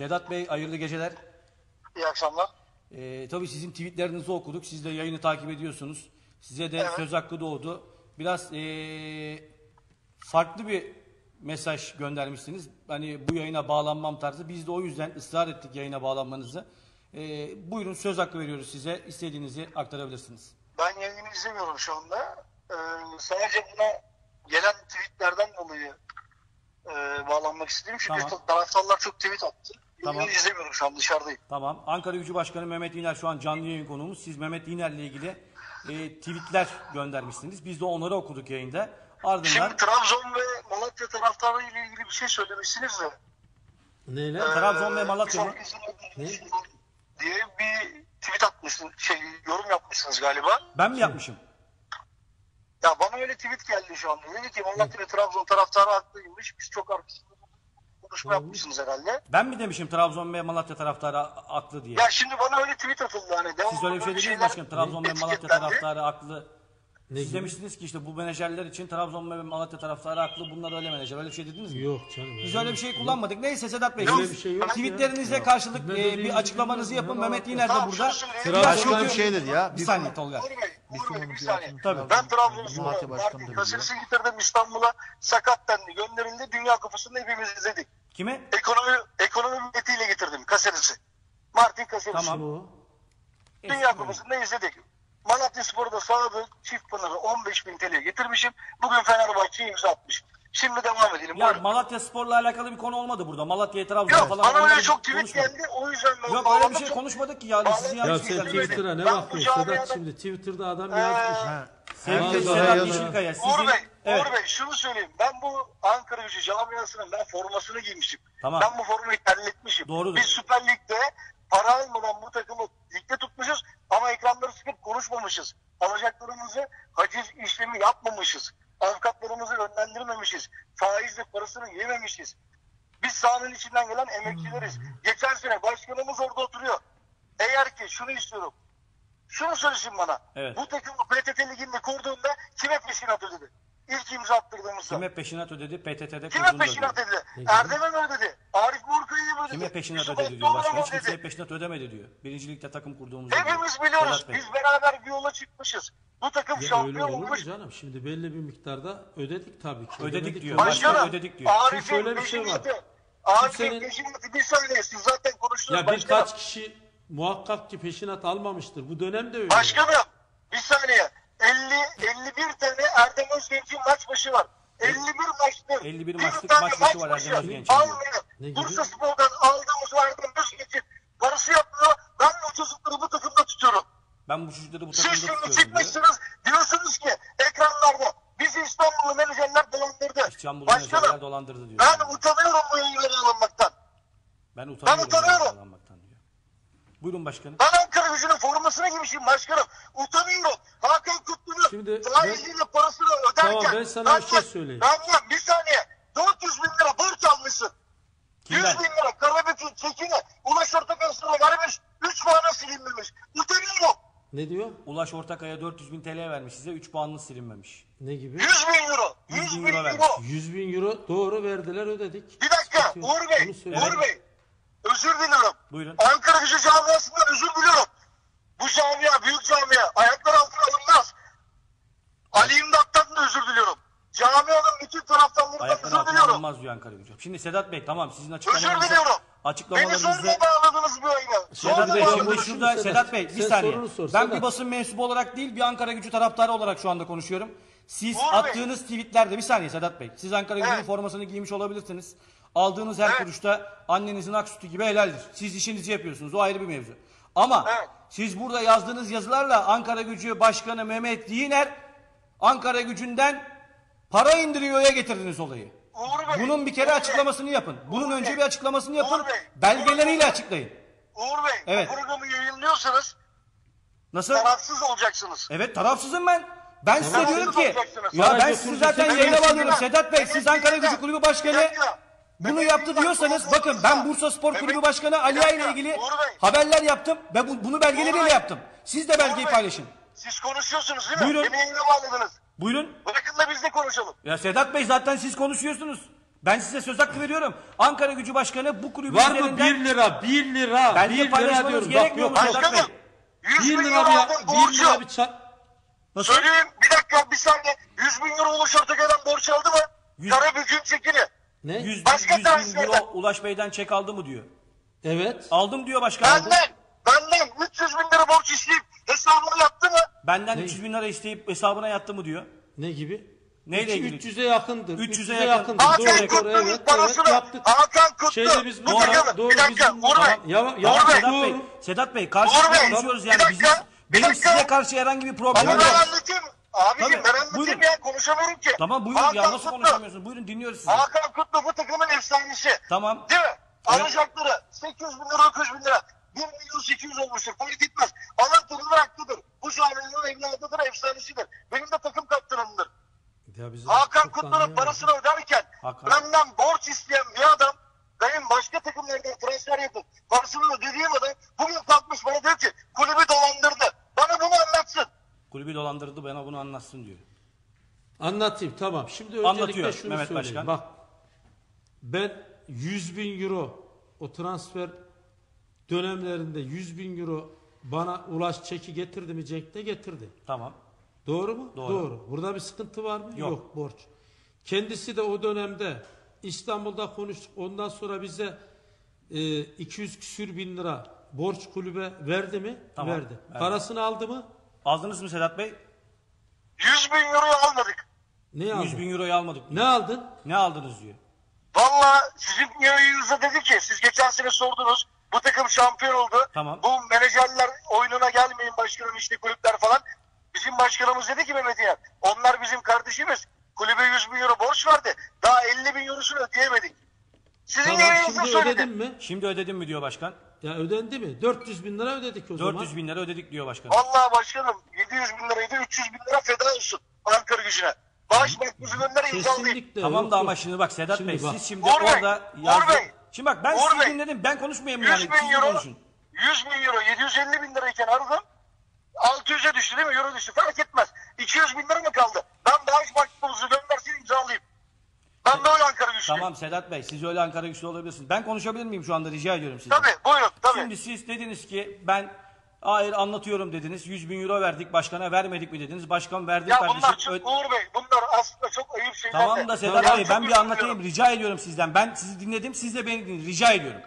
Sedat Bey hayırlı geceler. İyi akşamlar. Ee, tabii sizin tweetlerinizi okuduk. Siz de yayını takip ediyorsunuz. Size de Evet. söz hakkı doğdu. Biraz ee, farklı bir mesaj göndermişsiniz. Hani bu yayına bağlanmam tarzı. Biz de o yüzden ısrar ettik yayına bağlanmanızı. Ee, buyurun söz hakkı veriyoruz size. İstediğinizi aktarabilirsiniz. Ben yayını izlemiyorum şu anda. Ee, sadece buna gelen tweetlerden dolayı e, bağlanmak istedim. Çünkü Tamam. taraftarlar çok tweet attı. Tamam. Yayını izlemiyorum şu an dışarıdayım. Tamam. Ankara Gücü Başkanı Mehmet İner şu an canlı yayın konuğumuz. Siz Mehmet İner'le ilgili ee, tweetler göndermişsiniz. Biz de onları okuduk yayında. Ardından Şimdi Trabzon ve Malatya taraftarı ile ilgili bir şey söylemişsiniz de. Neyle? Ee, Trabzon ve Malatya mı? bir sonraki- diye bir tweet atmışsın, şey yorum yapmışsınız galiba. ben mi yapmışım? Ya bana öyle tweet geldi şu anda. Dedi ki Malatya ve Trabzon taraftarı haklıymış. Biz çok arkasında konuşma yapmışsınız herhalde. Ben mi demişim Trabzon ve Malatya taraftarı aklı diye? Ya şimdi bana öyle tweet atıldı hani. Siz öyle bir şey dediniz başkanım? Trabzon ve Malatya taraftarı aklı. Ne Siz gibi? demiştiniz ki işte bu menajerler için Trabzon ve Malatya taraftarı haklı. Bunlar öyle menajer. Öyle bir şey dediniz mi? Yok canım. Biz öyle bir şey kullanmadık. Neyse Sedat Bey Öyle bir şey yok ya. tweetlerinize karşılık e, bir açıklamanızı yapın. Mehmet var? İner de Tamam, burada. Başka bir şey dedi ya. Bir saniye Tolga. Uğur Bey, Uğur Bey bir saniye. Tabii. Ben Trabzonspor'a Malatya Başkanı Martin da Kaseris'i getirdim İstanbul'a. Sakat dendi. Gönderildi. Dünya Kupası'nda hepimiz izledik. Kime? Ekonomi ekonomi biletiyle getirdim Kaseris'i. Martin Kaseris. Tamam. Dünya Kupası'nda izledik. Malatya Spor'da sağladığı çift pınarı 15 bin TL'ye getirmişim. Bugün Fenerbahçe'ye imza atmış. Şimdi devam edelim. Ya Buyurun. Malatya Spor'la alakalı bir konu olmadı burada. Malatya'ya Trabzon'a Yok falan bana onları öyle çok tweet konuşmadık. geldi. O yüzden ben Yok öyle bir şey Çok- konuşmadık ki yani. Sizin. Ya sen. Twitter'a ne Ben bu bakıyorsun Sedat şimdi? Twitter'da adam Ee, yazmış. Sevgili Sedat ya. Yeşilkaya sizin... Uğur Bey, Evet. Uğur Bey şunu söyleyeyim. Ben bu Ankara gücü camiasının ben formasını giymişim. Tamam. Ben bu formayı terletmişim. Doğrudur. Biz Süper Lig'de para almadan bu takımı ligde tutmuşuz ama ekranları sıkıp konuşmamışız. Alacaklarımızı haciz işlemi yapmamışız. Avukatlarımızı yönlendirmemişiz. Faizle parasını yememişiz. Biz sahanın içinden gelen emekçileriz. Geçen sene başkanımız orada oturuyor. Eğer ki şunu istiyorum. Şunu söylesin bana. Evet. Bu takımı PTT Ligi'nde kurduğunda kime peşinat ödedi? İlk imza attırdığımızda. Kime peşinat ödedi? PTT'de Kime peşinat ödedi. ödedi? Erdem'e mi ödedi? Arif Burkay'ı mı ödedi? Kime peşinat Yusuf ödedi diyor mı Hiç kimseye peşinat ödemedi diyor. Birincilikte takım kurduğumuzda diyor. Hepimiz biliyoruz. Sedat Bey. Biz beraber bir yola çıkmışız. Bu takım Ya öyle şampiyon olur mu olmuş. canım? Şimdi belli bir miktarda ödedik tabii ki. Ödedik diyor. olur? Başkan Başkanım, ödedik diyor. Arif'in şöyle bir şey var. peşinatı. Arif'in peşinatı bir saniye. Siz zaten konuştunuz Ya birkaç kişi muhakkak ki peşinat almamıştır. Bu dönemde öyle. Başkanım bir saniye. 50 51 tane Erdem Özgenç'in maç başı var. 51 maçtır. 51 bir maçlık maç başı var Erdem Özgenç'in diyor. Almıyor. Bursa Spor'dan aldığımız Erdem Özgenç'in parası yapmıyor. Ben o çocukları bu takımda tutuyorum. Ben bu çocukları bu Siz takımda şimdi tutuyorum diyor. çıkmışsınız diyorsunuz ki ekranlarda bizi İstanbullu menajerler dolandırdı. İstanbul'u menajerler dolandırdı diyor. ben utanıyorum bu yayınları alınmaktan. Ben utanıyorum. utanıyorum. böyle davranmaktan diyor. Buyurun başkanım. Ben Ankara gücünün formasına giymişim başkanım. Utanıyorum. Hakan Kutlu'nun Şimdi faiziyle parasını öderken. Tamam, ben sana bir şey söyleyeyim. Benden bir saniye. 400 bin lira borç almışsın. 100 Kimden? bin lira Karabük'ün çekine Ulaş Ortaköprü'ne vermiş. 3 puana silinmemiş. Utanıyorum. Ne diyor? Ulaş Ortakaya 400 bin TL vermiş size 3 puanlı silinmemiş. Ne gibi? 100 bin euro. 100 100 bin bin euro euro. vermiş. 100 bin euro doğru verdiler ödedik. Bir dakika. Uğur Bey. Uğur Bey. Özür diliyorum. Buyurun. Ankara gücü camiasından özür diliyorum. Bu camia büyük camia. Ayaklar altına alınmaz. Ali İmdat'tan da özür diliyorum. Camianın bütün taraftarlarından Ayaklar özür altına diliyorum. alınmaz diyor Ankara gücü. Şimdi Sedat Bey tamam sizin Özür açıklamalarınızı... diliyorum. Beni Açıklamalarınızı... zorla bağladınız bu yayına. Sedat Zorla Bey şimdi şurada Sedat, Sedat Bey bir sen saniye. sorunu sor, ben Sedat. bir basın mensubu olarak değil bir Ankara gücü taraftarı olarak şu anda konuşuyorum. Siz Uğur Bey. attığınız tweetlerde bir saniye Sedat Bey. Siz Ankara gücünün Evet. formasını giymiş olabilirsiniz. Aldığınız her Evet. kuruşta annenizin ak sütü gibi helaldir. Siz işinizi yapıyorsunuz. O ayrı bir mevzu. Ama Evet. Siz burada yazdığınız yazılarla Ankara gücü başkanı Mehmet Diner Ankara gücünden para indiriyor'ya getirdiniz olayı. Uğur Bey. Bunun bir kere Uğur Bey. açıklamasını yapın. Bunun Uğur önce Bey. bir açıklamasını yapın. Uğur Bey. Belgeleriyle Uğur açıklayın. Uğur Bey. Evet. Bu programı yayınlıyorsanız Nasıl? tarafsız olacaksınız. Evet tarafsızım ben. Ben size diyorum ki ya ben sizi zaten yayına bağlıyorum. Sedat Bey siz Ankara. Gücü Kulübü Başkanı Bir dakika. Bunu yaptı diyorsanız bakın ben Bursa Spor Kulübü Başkanı Ali ile ilgili haberler yaptım ve bu- bunu belgeleriyle yaptım. Siz de belgeyi paylaşın. Siz konuşuyorsunuz değil mi? Buyurun. Beni yayına bağladınız. Buyurun. Bırakın da biz de konuşalım. Ya Sedat Bey zaten siz konuşuyorsunuz. Ben size söz hakkı veriyorum. Ankara Gücü Başkanı bu kulübün Var mı üzerinden 1 lira 1 lira Bence 1 lira paylaşmanız diyorum. Bak gerekmiyor yok mu yok. Sedat Bey? Başkanım 100 1 bin lira euro bir aldım 1 borcu. lira bir ça- Nasıl? Söyleyeyim bir dakika bir saniye. 100 bin euro Uluş Ortaköy'den borç aldı mı? Karabük'ün çekini. Ne? 100, Başka 100 bin transferden. euro Ulaş Bey'den çek aldı mı diyor. Evet. Aldım diyor başkan. Benden, benden 300 bin lira borç isteyip hesabını yaptı mı? Benden Ne? 300 bin lira isteyip hesabına yattı mı diyor. Ne gibi? Neyle ilgili? 300'e yakındır. 300'e 300'e yakın. yakındır. Hakan Doğru, doğru, Kutlu'nun evet, parasını evet, yaptık. Hakan Kutlu. Şeyde biz bu doğru, takımı. doğru, bir dakika biz- Uğur Bey. Tamam, ya- ya- Uğur Bey. Sedat Doğru. Bey, Sedat Bey karşılıklı Uğur Bey, konuşuyoruz bir yani. dakika, Bizim, bir benim dakika. size karşı herhangi bir problemim yok. ben anlatayım. Abiciğim Tabii, ben anlatayım buyurun. ya konuşamıyorum ki. Tamam buyurun Hakan ya nasıl Kutlu. konuşamıyorsunuz? Buyurun dinliyoruz sizi. Hakan Kutlu bu takımın efsanesi. Tamam. Değil mi? Evet. Alacakları 800 bin lira 900 bin lira. 1 milyon 800 olmuştur. Fark etmez. Alan tanımı haklıdır. Bu şahmenin evladıdır, efsanesidir. Benim de takım kaptanımdır. Ya bizim Hakan Kutlu'nun parasını öderken Hakan. benden borç isteyen bir adam benim başka takımlardan transfer yapıp parasını ödediğim adam bugün kalkmış bana diyor ki kulübü dolandırdı. Bana bunu anlatsın. Kulübü dolandırdı bana bunu anlatsın diyor. Anlatayım tamam. Şimdi öncelikle Anlatıyor şunu Mehmet söyleyeyim. Başkan. Bak ben 100 bin euro o transfer dönemlerinde 100 bin euro bana ulaş çeki getirdi mi Cenk de getirdi. Tamam. Doğru mu? Doğru. Burada bir sıkıntı var mı? Yok. borç. Kendisi de o dönemde İstanbul'da konuştuk. Ondan sonra bize e, 200 küsür bin lira borç kulübe verdi mi? Tamam, Verdi. verdi. Parasını aldı mı? Aldınız mı Sedat Bey? 100 bin euroyu almadık. Ne aldı? 100 bin euroyu almadık. Ne aldın? Ne aldınız diyor. Valla sizin yayınınızda dedi ki siz geçen sene sordunuz bu takım şampiyon oldu. Tamam. Bu menajerler oyununa gelmeyin başkanım işte kulüpler falan. Bizim başkanımız dedi ki Mehmet İyan onlar bizim kardeşimiz. Kulübe 100 bin euro borç verdi. Daha 50 bin eurosunu ödeyemedik. Sizin Tamam yayınınızda şimdi söyledi. ödedin mi? Şimdi ödedim mi diyor başkan. Ya ödendi mi? 400 bin lira ödedik o 400 zaman. bin lira ödedik diyor başkan. Vallahi başkanım 700 bin liraydı 300 bin lira feda olsun Ankara gücüne. Bağış makbuzundan imzalayın. Kesinlikle. Tamam da ama şimdi bak Sedat Şimdi Bey bak. siz şimdi Uğur Bey, orada Uğur yazdı. Bey, Şimdi bak ben Uğur sizi Bey, dinledim. Ben konuşmayayım 100 yani. bin Siz euro, konuşun. 100 bin euro 750 bin lirayken aradım. 600'e düştü değil mi? Euro düştü. Fark etmez. 200 bin lira mı kaldı? Ben bağış makbumuzu göndersin imzalayayım. Ben böyle Ankara güçlüyüm. Tamam Sedat Bey siz öyle Ankara güçlü olabilirsiniz. Ben konuşabilir miyim şu anda rica ediyorum sizden. Tabii buyurun tabii. Şimdi siz dediniz ki ben hayır anlatıyorum dediniz. 100 bin euro verdik başkana vermedik mi dediniz. Başkan verdi ya kardeşim. bunlar çok Ö- Uğur Bey bunlar aslında çok ayıp şeyler Tamam da Sedat Bey ben bir anlatayım rica ediyorum sizden. Ben sizi dinledim siz de beni dinleyin rica ediyorum.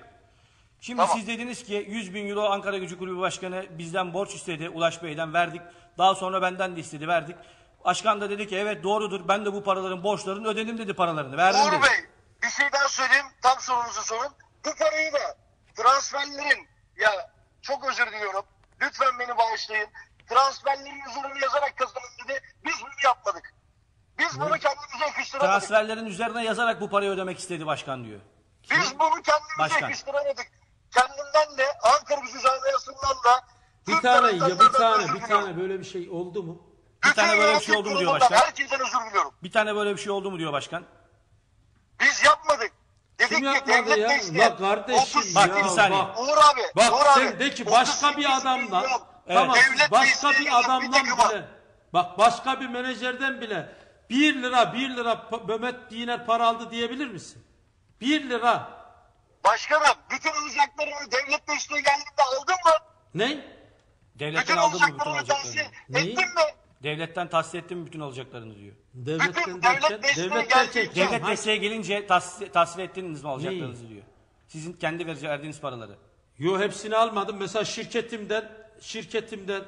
Şimdi Tamam. siz dediniz ki 100 bin euro Ankara Gücü Kulübü Başkanı bizden borç istedi. Ulaş Bey'den verdik. Daha sonra benden de istedi verdik. Başkan da dedi ki evet doğrudur ben de bu paraların borçlarını ödedim dedi paralarını verdim Uğur dedi. Bey bir şey daha söyleyeyim. Tam sorunuzu sorun. Bu parayı da transferlerin ya çok özür diliyorum. Lütfen beni bağışlayın. Transferlerin üzerine yazarak kazanın dedi. Biz bunu yapmadık. Biz bunu kendimize yakıştıramadık. Transferlerin üzerine yazarak bu parayı ödemek istedi başkan diyor. Biz bunu kendimize Başkan. yakıştıramadık. Kendimden de Ankara Gücü camiasından da Bir tane ya bir taraftarlardan tane özür bir diliyorum. tane böyle bir şey oldu mu? Bir Bütün tane böyle bir şey oldu mu diyor başkan? Herkesten özür diliyorum. Bir tane böyle bir şey oldu mu diyor başkan. Biz yapmadık. Dedik Kim ki yapmadı devlet ya? desteği. La kardeşim 30 Bak, ya bir saniye. bak. Uğur abi. Bak Uğur sen abi, de ki başka 38 bir adamdan milyon. tamam Devlet başka bir veren adamdan takıma. bile bak başka bir menajerden bile 1 lira 1 lira pa- Mehmet Diner para aldı diyebilir misin? 1 lira. Başkanım bütün alacaklarını devlet desteği geldiğinde aldın mı? Ne? Devletten Bütün aldın mı bütün alacaklarını? Neyi? ettin mi? Devletten tahsis ettin mi bütün alacaklarını diyor. Devletten Bütün derken devlet desteği devlet geldiği derken için- kim? Devlet desteği gelince tahsis, tahsil ettiniz mi alacaklarınızı diyor. Sizin kendi verdiğiniz paraları. Yo hepsini almadım. Mesela şirketimden şirketimden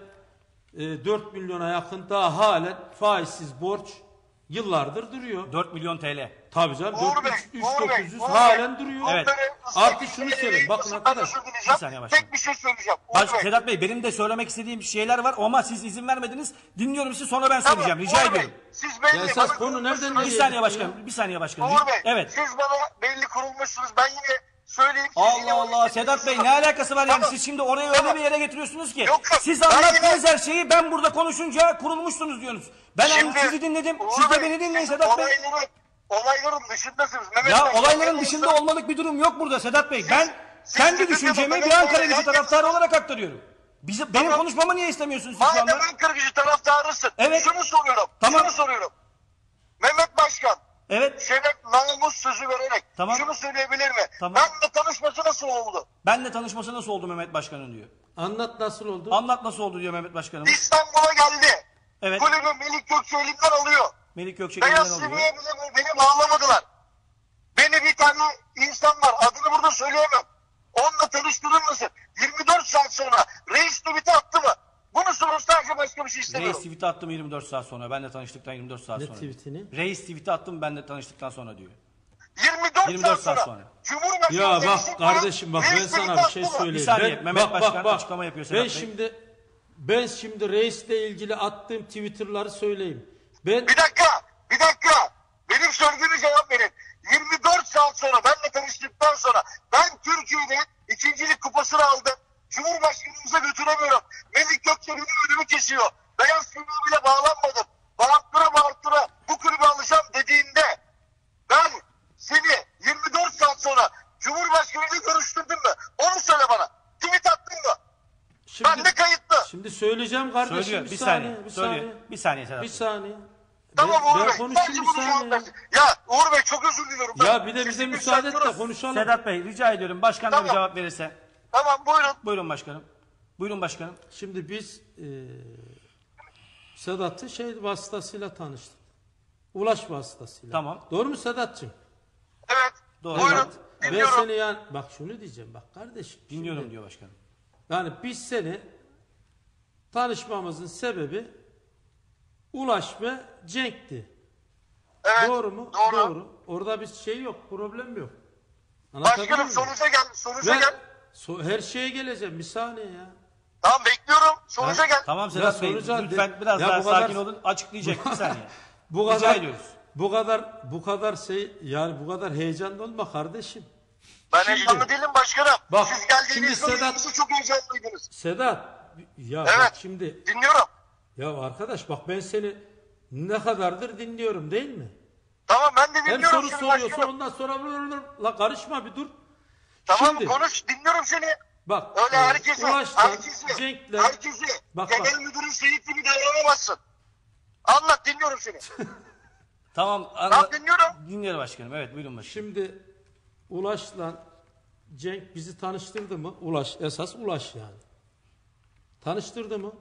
e, 4 milyona yakın daha halen faizsiz borç yıllardır duruyor. 4 milyon TL. Tabii canım Uğur 4 Bey, 3 Uğur Bey, 900 Uğur halen Bey, duruyor. Evet. Artık şunu etmeye söyleyeyim. Bakın arkadaş. Bir saniye başkanım. Tek bir şey söyleyeceğim. Uğur Baş, Bey, Sedat Bey benim de söylemek istediğim şeyler var ama siz izin vermediniz. Dinliyorum sizi sonra ben tamam, söyleyeceğim. Rica Uğur Bey, ediyorum. Siz belli. Ya esas bana konu nereden kurulmuşsunuz. Bir saniye başkanım. Bir saniye başkanım. Uğur Bey, Evet. siz bana belli kurulmuşsunuz. Ben yine söyleyeyim. siz yine Allah bana Allah istediğinizi Sedat Bey ne yapın. alakası var yani Tamam. siz şimdi orayı öyle Tamam. bir yere getiriyorsunuz ki Yok, yok. siz Ben anlattığınız yine- her şeyi ben burada konuşunca kurulmuşsunuz diyorsunuz. Ben Şimdi, sizi dinledim Uğur siz de Bey, beni dinleyin siz Sedat Bey. Olayların, olayların dışındasınız. Mehmet Ya Bey, olayların olayların dışında olmalık bir durum yok burada Sedat Bey. Ben siz kendi düşüncemi bir Ankara gücü herkes- taraftarı olarak aktarıyorum. Bizi, benim Tamam. konuşmamı niye istemiyorsunuz siz şu anda? Madem Ankara gücü taraftarısın. Evet. Şunu soruyorum. Tamam. Şunu soruyorum. Mehmet Başkan Evet. Şeref namus sözü vererek Tamam. şunu söyleyebilir mi? Tamam. Benle tanışması nasıl oldu? Benle tanışması nasıl oldu Mehmet Başkan'ın diyor. Anlat nasıl oldu? Anlat nasıl oldu diyor Mehmet Başkanım. İstanbul'a geldi. Evet. Kulübü Melik Gökçe elimden alıyor. Melik Gökçek Beyaz elinden alıyor. TV'ye bile beni bağlamadılar. Beni bir tane insan var. Adını burada söyleyemem. Onunla tanıştırır mısın? 24 saat sonra reis tweet'i attı mı? Bunu sadece başka bir şey Reis istemiyorum. tweet'i attım 24 saat sonra. Benle tanıştıktan 24 saat Ne sonra. tweetini? Reis tweet'i attım benle tanıştıktan sonra diyor. 24, 24 saat saat sonra. Cumhurbaşkanı Ya bak kardeşim bak ben reis sana bir şey söyleyeyim. Bir saniye, Ben- Mehmet Başkan açıklama yapıyor Sedat Ben Bey. şimdi ben şimdi reisle ilgili attığım Twitter'ları söyleyeyim. Ben Bir dakika, bir dakika. Benim söylediğime cevap verin. 24 saat sonra, benle tanıştıktan sonra ben Türkiye'de ikincilik kupasını aldım. Cumhurbaşkanımıza götüremiyorum. Melik Gökçe benim önümü kesiyor. Beyaz bile bağlanmadım. Bağırtıra bağırtıra bu kulübe alacağım dediğinde ben seni 24 saat sonra Cumhurbaşkanıyla görüştürdüm mü? Onu söyle bana. Tweet attın mı? şimdi Ben de kayıtlı. şimdi söyleyeceğim kardeşim Söylüyor. bir, Bir saniye, saniye. bir saniye. Bir saniye Bir saniye. Tamam ben, Uğur ben Bey. Sadece bunu cevap versin. Ya Uğur Bey çok özür diliyorum. Ben Ya bir de bize müsaade et de konuşalım. Sedat Bey rica ediyorum başkan da bir Tamam. cevap verirse. Tamam buyurun. Buyurun başkanım. Buyurun başkanım. Şimdi biz e, Sedat'ı şey vasıtasıyla tanıştık. Ulaş vasıtasıyla. Tamam. Doğru mu Sedat'cığım? Evet. Doğru. Buyurun. Evet. Ben Dinliyorum. seni yani bak şunu diyeceğim bak kardeşim. Dinliyorum şimdi- diyor başkanım. Yani biz seni tanışmamızın sebebi Ulaş ve Cenk'ti. Evet. Doğru mu? Doğru. Orada bir şey yok, problem yok. Anlatabiliyor Başkanım muyum? sonuca gel. Sonuca Ben gel. so- her şeye geleceğim bir saniye ya. Tamam bekliyorum. Sonuca gel. Tamam Sedat Bey sonuca- lütfen biraz Ya daha bu kadar- sakin olun. Açıklayacak bir saniye. Bu Rica kadar ediyoruz. bu kadar bu kadar şey yani bu kadar heyecanlı olma kardeşim. Ben Şimdi- heyecanlı değilim başkanım. Bak, Siz geldiğinizde şimdi Sedat- Sedat... çok heyecanlıydınız. Sedat ya Evet. bak şimdi Dinliyorum. Ya arkadaş bak ben seni ne kadardır dinliyorum değil mi? Tamam ben de Hem dinliyorum soru seni soruyorsun başkanım. ondan sonra la karışma bir dur. Tamam Şimdi- konuş dinliyorum seni. Bak Öyle herkese, Ulaş'tan, herkese, Cenk'le herkese Bak, genel bak. müdürün Seyit gibi davranamazsın. Anlat dinliyorum seni. Tamam. anla- Tamam dinliyorum. Dinliyorum başkanım. Evet buyurun başkanım. Şimdi Ulaş'la Cenk bizi tanıştırdı mı? Ulaş esas Ulaş yani. Tanıştırdı mı?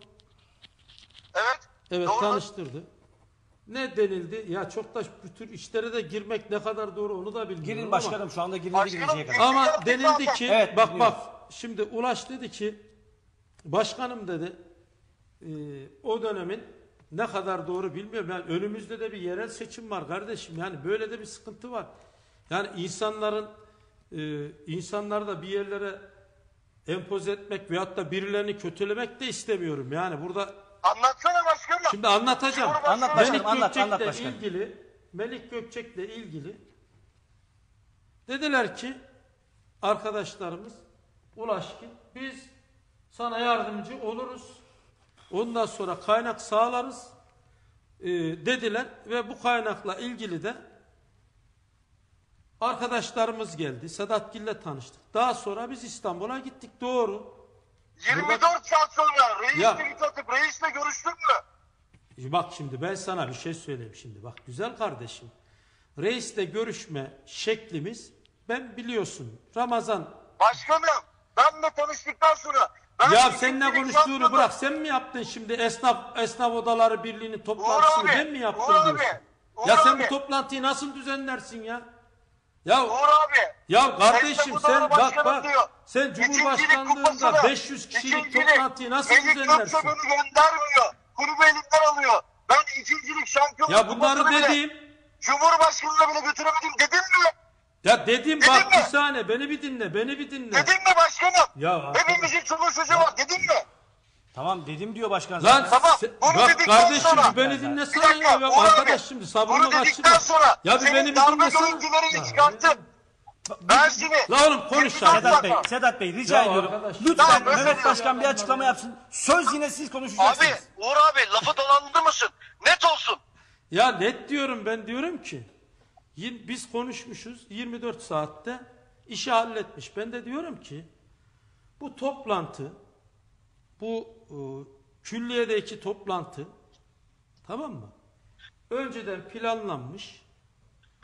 Evet. Evet Doğru. tanıştırdı. Ne denildi? Ya çok da bu tür işlere de girmek ne kadar doğru onu da bilmiyorum Girin ama- başkanım şu anda girildi Başkanım, girileceğe kadar. Ama Yaptık denildi zaten. ki Evet, bak dinliyoruz. bak şimdi Ulaş dedi ki başkanım dedi e, o dönemin ne kadar doğru bilmiyorum. Yani önümüzde de bir yerel seçim var kardeşim. Yani böyle de bir sıkıntı var. Yani insanların e, insanları da bir yerlere empoze etmek veyahut da birilerini kötülemek de istemiyorum. Yani burada Anlatsana başkanım. Şimdi anlatacağım. Cumhurbaşkanı- Anlat başkanım, Melik anlat, Gökçek'le anlat başkanım. ilgili Melik Gökçek'le ilgili dediler ki arkadaşlarımız Ulaşkin biz sana yardımcı oluruz. Ondan sonra kaynak sağlarız e, dediler ve bu kaynakla ilgili de arkadaşlarımız geldi. Sedat Gil'le tanıştık. Daha sonra biz İstanbul'a gittik. Doğru. 24 saat sonra reis Ya. atıp reisle görüştün mü? Bak şimdi ben sana bir şey söyleyeyim şimdi. Bak güzel kardeşim. Reisle görüşme şeklimiz ben biliyorsun Ramazan. Başkanım benle tanıştıktan sonra ben ya seninle konuştuğunu yapmadım. bırak. Sen mi yaptın şimdi esnaf esnaf odaları birliğinin toplantısını abi, ben mi yaptım Uğur abi, diyorsun? Uğur ya sen abi. bu toplantıyı nasıl düzenlersin ya? Ya Uğur abi. ya kardeşim sen bak bak diyor. sen Cumhurbaşkanlığında kupasını, 500 kişilik toplantıyı nasıl Melik düzenlersin? beni göndermiyor. Kulübü elimden alıyor. Ben ikincilik şampiyonluk Ya bunları kupasını bile dediğim Cumhurbaşkanı'na bile götüremedim dedim mi? ya dedim Dedim bak mi? bir saniye beni bir dinle beni bir dinle. Dedim mi başkanım? Ya Hepimizin çoluğu çocuğu var dedim mi? Tamam dedim diyor başkan Lan. Tamam, se- bunu bak dedikten kardeşim sonra- bir beni Bir dinlesene dakika, ya. Abi, arkadaş şimdi sabrımı Bunu kaçırma. sonra Ya bir senin beni bir darbe dinlesene. görüntülerini çıkarttım. Ben seni... La oğlum konuş 24 lan. Sedat Bey, Sedat Bey rica Ya ediyorum. arkadaş. Lütfen Tamam, özür Mehmet dilerim. Başkan bir açıklama yapsın. Söz yine siz Abi konuşacaksınız. Uğur abi lafı dolandırır mısın? Net olsun. Ya net diyorum ben diyorum ki biz konuşmuşuz 24 saatte işi halletmiş. Ben de diyorum ki bu toplantı bu e, külliyedeki toplantı tamam mı? Önceden planlanmış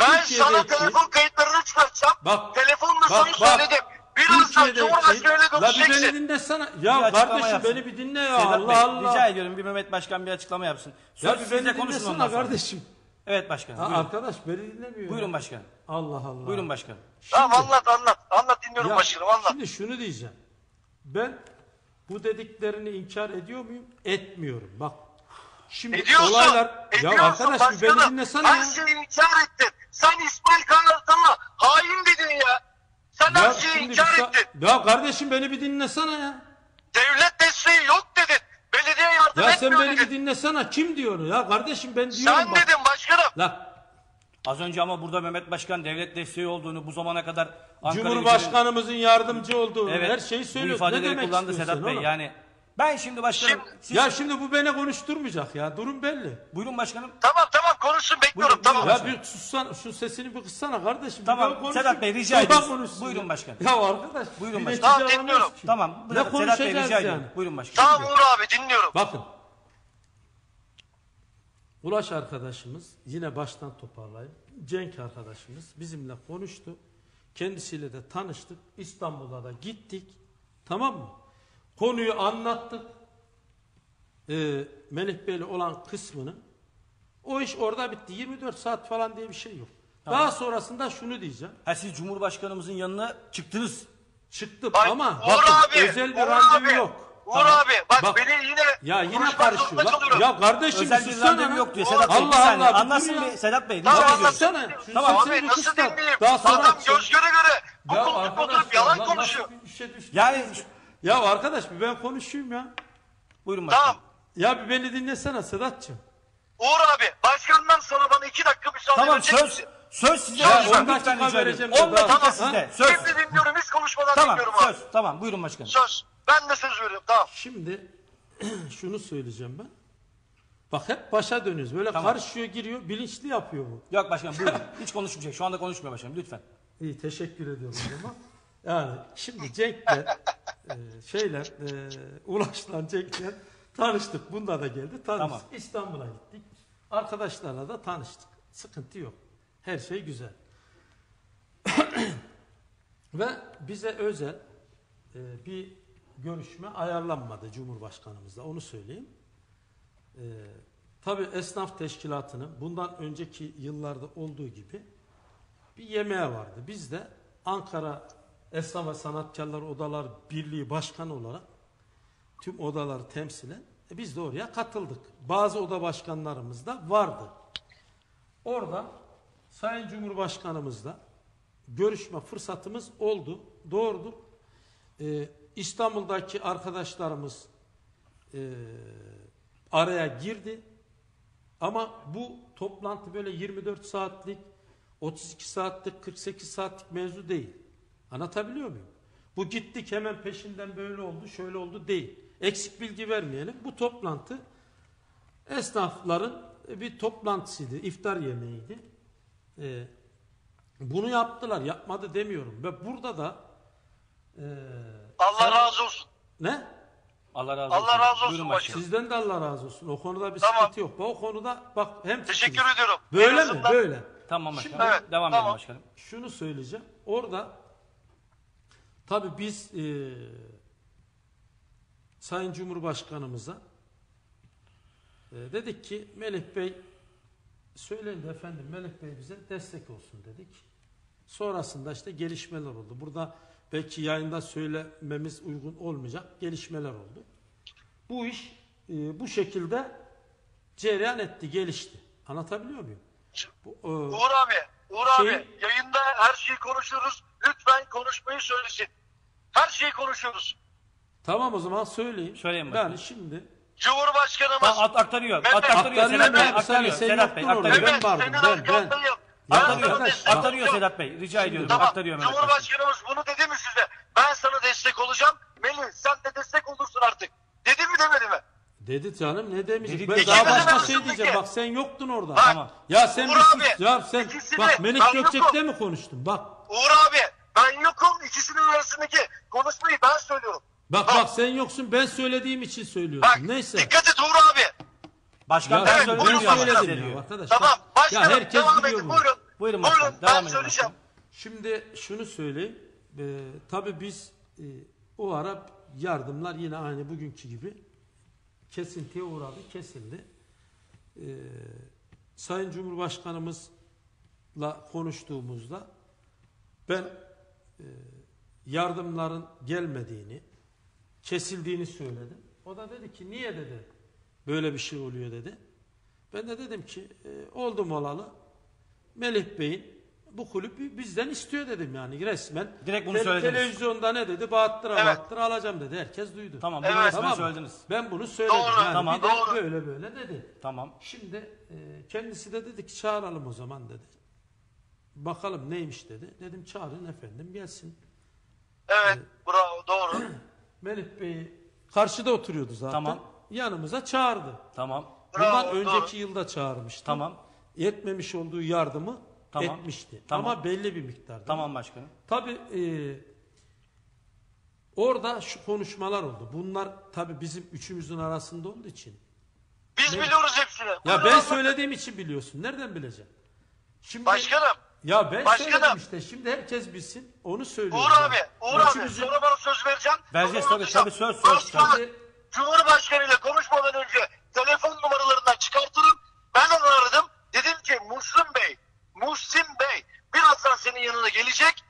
Ben Türkiye'de sana telefon kayıtlarını çıkartacağım. Bak, Telefonla bak, sana bak. söyledim. Birazdan Türkiye'de Cumhurbaşkanı ile La bir beni görüşeceksin. dinlesene. Bir Ya açıklama kardeşim yapsın. beni bir dinle ya. Sedat Allah Bey, Allah. rica ediyorum bir Mehmet Başkan bir açıklama yapsın. Ya Söz bir beni dinlesene kardeşim. Evet başkanım. Ha, arkadaş beni dinlemiyor. Buyurun ya. başkanım. Allah Allah. Buyurun başkanım. Tamam anlat anlat. Anlat dinliyorum Ya, başkanım anlat. Şimdi şunu diyeceğim. Ben bu dediklerini inkar ediyor muyum? Etmiyorum. Bak. Şimdi Ediyorsun. olaylar ediyorsun ya arkadaş bir beni dinlesene Her ya. şeyi inkar ettin. Sen İsmail Kartal'a hain dedin ya. Sen Ya her şeyi bir inkar sa- ettin. Ya kardeşim beni bir dinlesene ya. Devlet desteği yok dedin. Belediye yardım Ya sen etmiyor beni dedin. bir dinlesene. Kim diyor? Ya kardeşim ben diyorum Sen bak. dedin başkanım. La Az önce ama burada Mehmet Başkan devlet desteği olduğunu bu zamana kadar Ankara Cumhurbaşkanımızın yardımcı olduğunu evet, her şeyi bu söylüyor. Ne ifadeleri demek kullandı istiyorsun Sedat Bey. oğlum? Yani ben şimdi başkanım Şimdi- siz, Ya şimdi bu beni konuşturmayacak ya. Durum belli. buyurun başkanım. Tamam tamam konuşsun bekliyorum Buyurun, tamam. buyurun. Ya bir sussan, şu sesini bir kıssana kardeşim. Tamam, Bir. Sedat Bey, rica Sonra ediyoruz. konuşsun Buyurun ya. başkanım. Ya arkadaş. Buyurun bir başkanım. netice Tamam, alamıyoruz dinliyorum. ki. Tamam. Ne Sedat Bey rica ediyorum. yani? Buyurun başkanım. Tamam Uğur abi dinliyorum. Bakın. Ulaş arkadaşımız yine baştan toparlayayım. Cenk arkadaşımız bizimle konuştu. Kendisiyle de tanıştık. İstanbul'a da gittik. Tamam mı? Konuyu anlattık. Ee, Melih Bey'le olan kısmını. O iş orada bitti. 24 saat falan diye bir şey yok. Daha sonrasında şunu diyeceğim. Ha siz Cumhurbaşkanımızın yanına çıktınız. Çıktım Bak, ama bakın abi, özel bir randevu yok. Uğur Tamam. abi bak, Bak, beni yine Ya yine konuşmak karışıyor. kalıyorum. ya kardeşim Özel bir sussana ya. yok diyor Sedat Bey. Allah bir saniye. Allah, Anlatsın bir Sedat Bey. Tamam, Rica anlatsın. ediyorum. Sussana. Şu Tamam. Abi nasıl da. dinleyeyim? Daha sonra Adam göz göre göre bu Ya koltuk arkadaş oturup ya, yalan lan konuşuyor. bir şey düştü? Yani Ya arkadaş bir ben konuşayım ya. buyurun başkanım. Tamam. Ya bir beni dinlesene Sedat'cığım. Uğur abi başkandan sonra bana iki dakika müsaade Tamam verecek söz misin? söz size. Ya, on dakika vereceğim 10 ya, dakika daha. sizde. Ha? Söz. Şimdi dinliyorum hiç konuşmadan Tamam dinliyorum abi. söz. Tamam buyurun başkanım. Söz. Ben de söz veriyorum tamam. Şimdi şunu söyleyeceğim ben. Bak hep başa dönüyoruz. Böyle Tamam. karışıyor giriyor. Bilinçli yapıyor bu. Yok başkanım buyurun. Hiç konuşmayacak. Şu anda konuşmuyor başkanım lütfen. İyi teşekkür ediyorum o zaman. Yani şimdi Cenk'le e, şeyler e, Ulaş'la Cenk'le tanıştık. Bunda da geldi. Tanıştık. Tamam. İstanbul'a gittik. Arkadaşlarla da tanıştık. Sıkıntı yok. Her şey güzel. Ve bize özel e, bir görüşme ayarlanmadı Cumhurbaşkanımızla. Onu söyleyeyim. E, tabii esnaf teşkilatının bundan önceki yıllarda olduğu gibi bir yemeğe vardı. Biz de Ankara Esnaf ve Sanatkarlar Odalar Birliği Başkanı olarak tüm odaları temsilen e, biz de oraya katıldık. Bazı oda başkanlarımız da vardı. Orada Sayın Cumhurbaşkanımızla görüşme fırsatımız oldu. Doğrudur. Ee, İstanbul'daki arkadaşlarımız e, araya girdi. Ama bu toplantı böyle 24 saatlik, 32 saatlik, 48 saatlik mevzu değil. Anlatabiliyor muyum? Bu gittik hemen peşinden böyle oldu, şöyle oldu değil. Eksik bilgi vermeyelim. Bu toplantı esnafların bir toplantısıydı, iftar yemeğiydi. Ee, bunu yaptılar, yapmadı demiyorum. Ve burada da e, Allah razı olsun. ne? Allah razı olsun. Allah razı olsun Buyurun başkanım. Sizden de Allah razı olsun. O konuda bir Tamam. sıkıntı yok. Bu O konuda bak hem Teşekkür fikiriz. ediyorum. En Böyle mi? azından- Böyle. Tamam başkanım. Şimdi- Evet, Devam tamam. edelim başkanım. Şunu söyleyeceğim. Orada tabii biz e, Sayın Cumhurbaşkanımıza e, dedik ki Melih Bey söyleyin de efendim Melih Bey bize destek olsun dedik. Sonrasında işte gelişmeler oldu. Burada belki yayında söylememiz uygun olmayacak gelişmeler oldu. Bu iş e, bu şekilde cereyan etti, gelişti. Anlatabiliyor muyum? Bu, e, Uğur abi, Uğur Şey- abi yayında her şeyi konuşuyoruz. Lütfen konuşmayı söylesin. Her şeyi konuşuyoruz. Tamam o zaman söyleyeyim. Söyleyin Yani bakalım. şimdi Cumhurbaşkanımız Tamam, at, aktarıyor. Mehmet- aktarıyor Aktarıyor Sedat Bey. Aktarıyor. Sedat Bey. Aktarıyor. Ben vardım, ben, ben. Aktarıyor. destek Aktarıyor. Sedat Bey. Rica ediyorum. Tamam, Aktarıyor Mehmet. Cumhurbaşkanımız bunu dedi mi size? Ben sana destek olacağım. Melih sen de destek olursun artık. Dedi mi demedi mi? dedi canım ne demeyecek. Dedi, ben dedi. daha başka şey ki. diyeceğim. Bak sen yoktun orada. Bak, Tamam. Ya sen Uğur bir sus. abi, Ya sen bak Melik ben Gökçek'le mi konuştun? Bak. Uğur abi ben yokum. İkisinin arasındaki konuşmayı ben söylüyorum. Bak bak sen yoksun. Ben söylediğim için söylüyorsun. Bak Neyse. dikkat et Uğur abi. Başkan Ya ben Evet, söyledim buyurun söyledim ya arkadaş. Tamam başkanım Ya herkes devam edin bunu. buyurun. Buyurun ben Devam edin söyleyeceğim. başkanım. Şimdi şunu söyleyeyim. Ee, tabii biz e, o ara yardımlar yine aynı bugünkü gibi kesintiye uğradı, kesildi. Ee, Sayın Cumhurbaşkanımızla konuştuğumuzda ben e, yardımların gelmediğini, kesildiğini söyledim. O da dedi ki niye dedi böyle bir şey oluyor dedi. Ben de dedim ki e, oldum olalı Melih Bey'in bu kulübü bizden istiyor dedim yani resmen. Direkt bunu söylediniz. Televizyonda ne dedi? Bağıttıra Evet. bağıttıra alacağım dedi. Herkes duydu. Tamam bunu Evet. resmen Tamam söylediniz. Ben bunu söyledim. Doğru, Yani tamam. bir de Doğru. böyle böyle dedi. Tamam. Şimdi e, kendisi de dedi ki çağıralım o zaman dedi. Bakalım neymiş dedi. Dedim çağırın efendim gelsin. Evet bravo doğru. Melih Bey karşıda oturuyordu zaten. Tamam. Yanımıza çağırdı. Tamam. Bundan Bravo, önceki doğru. yılda çağırmıştı. Tamam. Yetmemiş olduğu yardımı Tamam. etmişti. Tamam. Ama belli bir miktarda. Tamam başkanım. Tabii e, orada şu konuşmalar oldu. Bunlar tabii bizim üçümüzün arasında olduğu için. Biz Ne? biliyoruz hepsini. Ya Buyurun ben anlatın. söylediğim için biliyorsun. Nereden bileceğim? Şimdi Başkanım. Ya ben Başkanım. söyledim işte. Şimdi herkes bilsin. Onu söylüyorum. Uğur abi, Uğur abi Üçümüzün- sonra bana söz vereceğim. Vereceğiz tabii, tabii, söz, söz, Başkanım, Şimdi- Cumhurbaşkanı ile konuşmadan önce telefon numaralarından çıkartırım. Ben onu aradım. Dedim ki Muhsin Bey, Muhsin Bey birazdan senin yanına gelecek.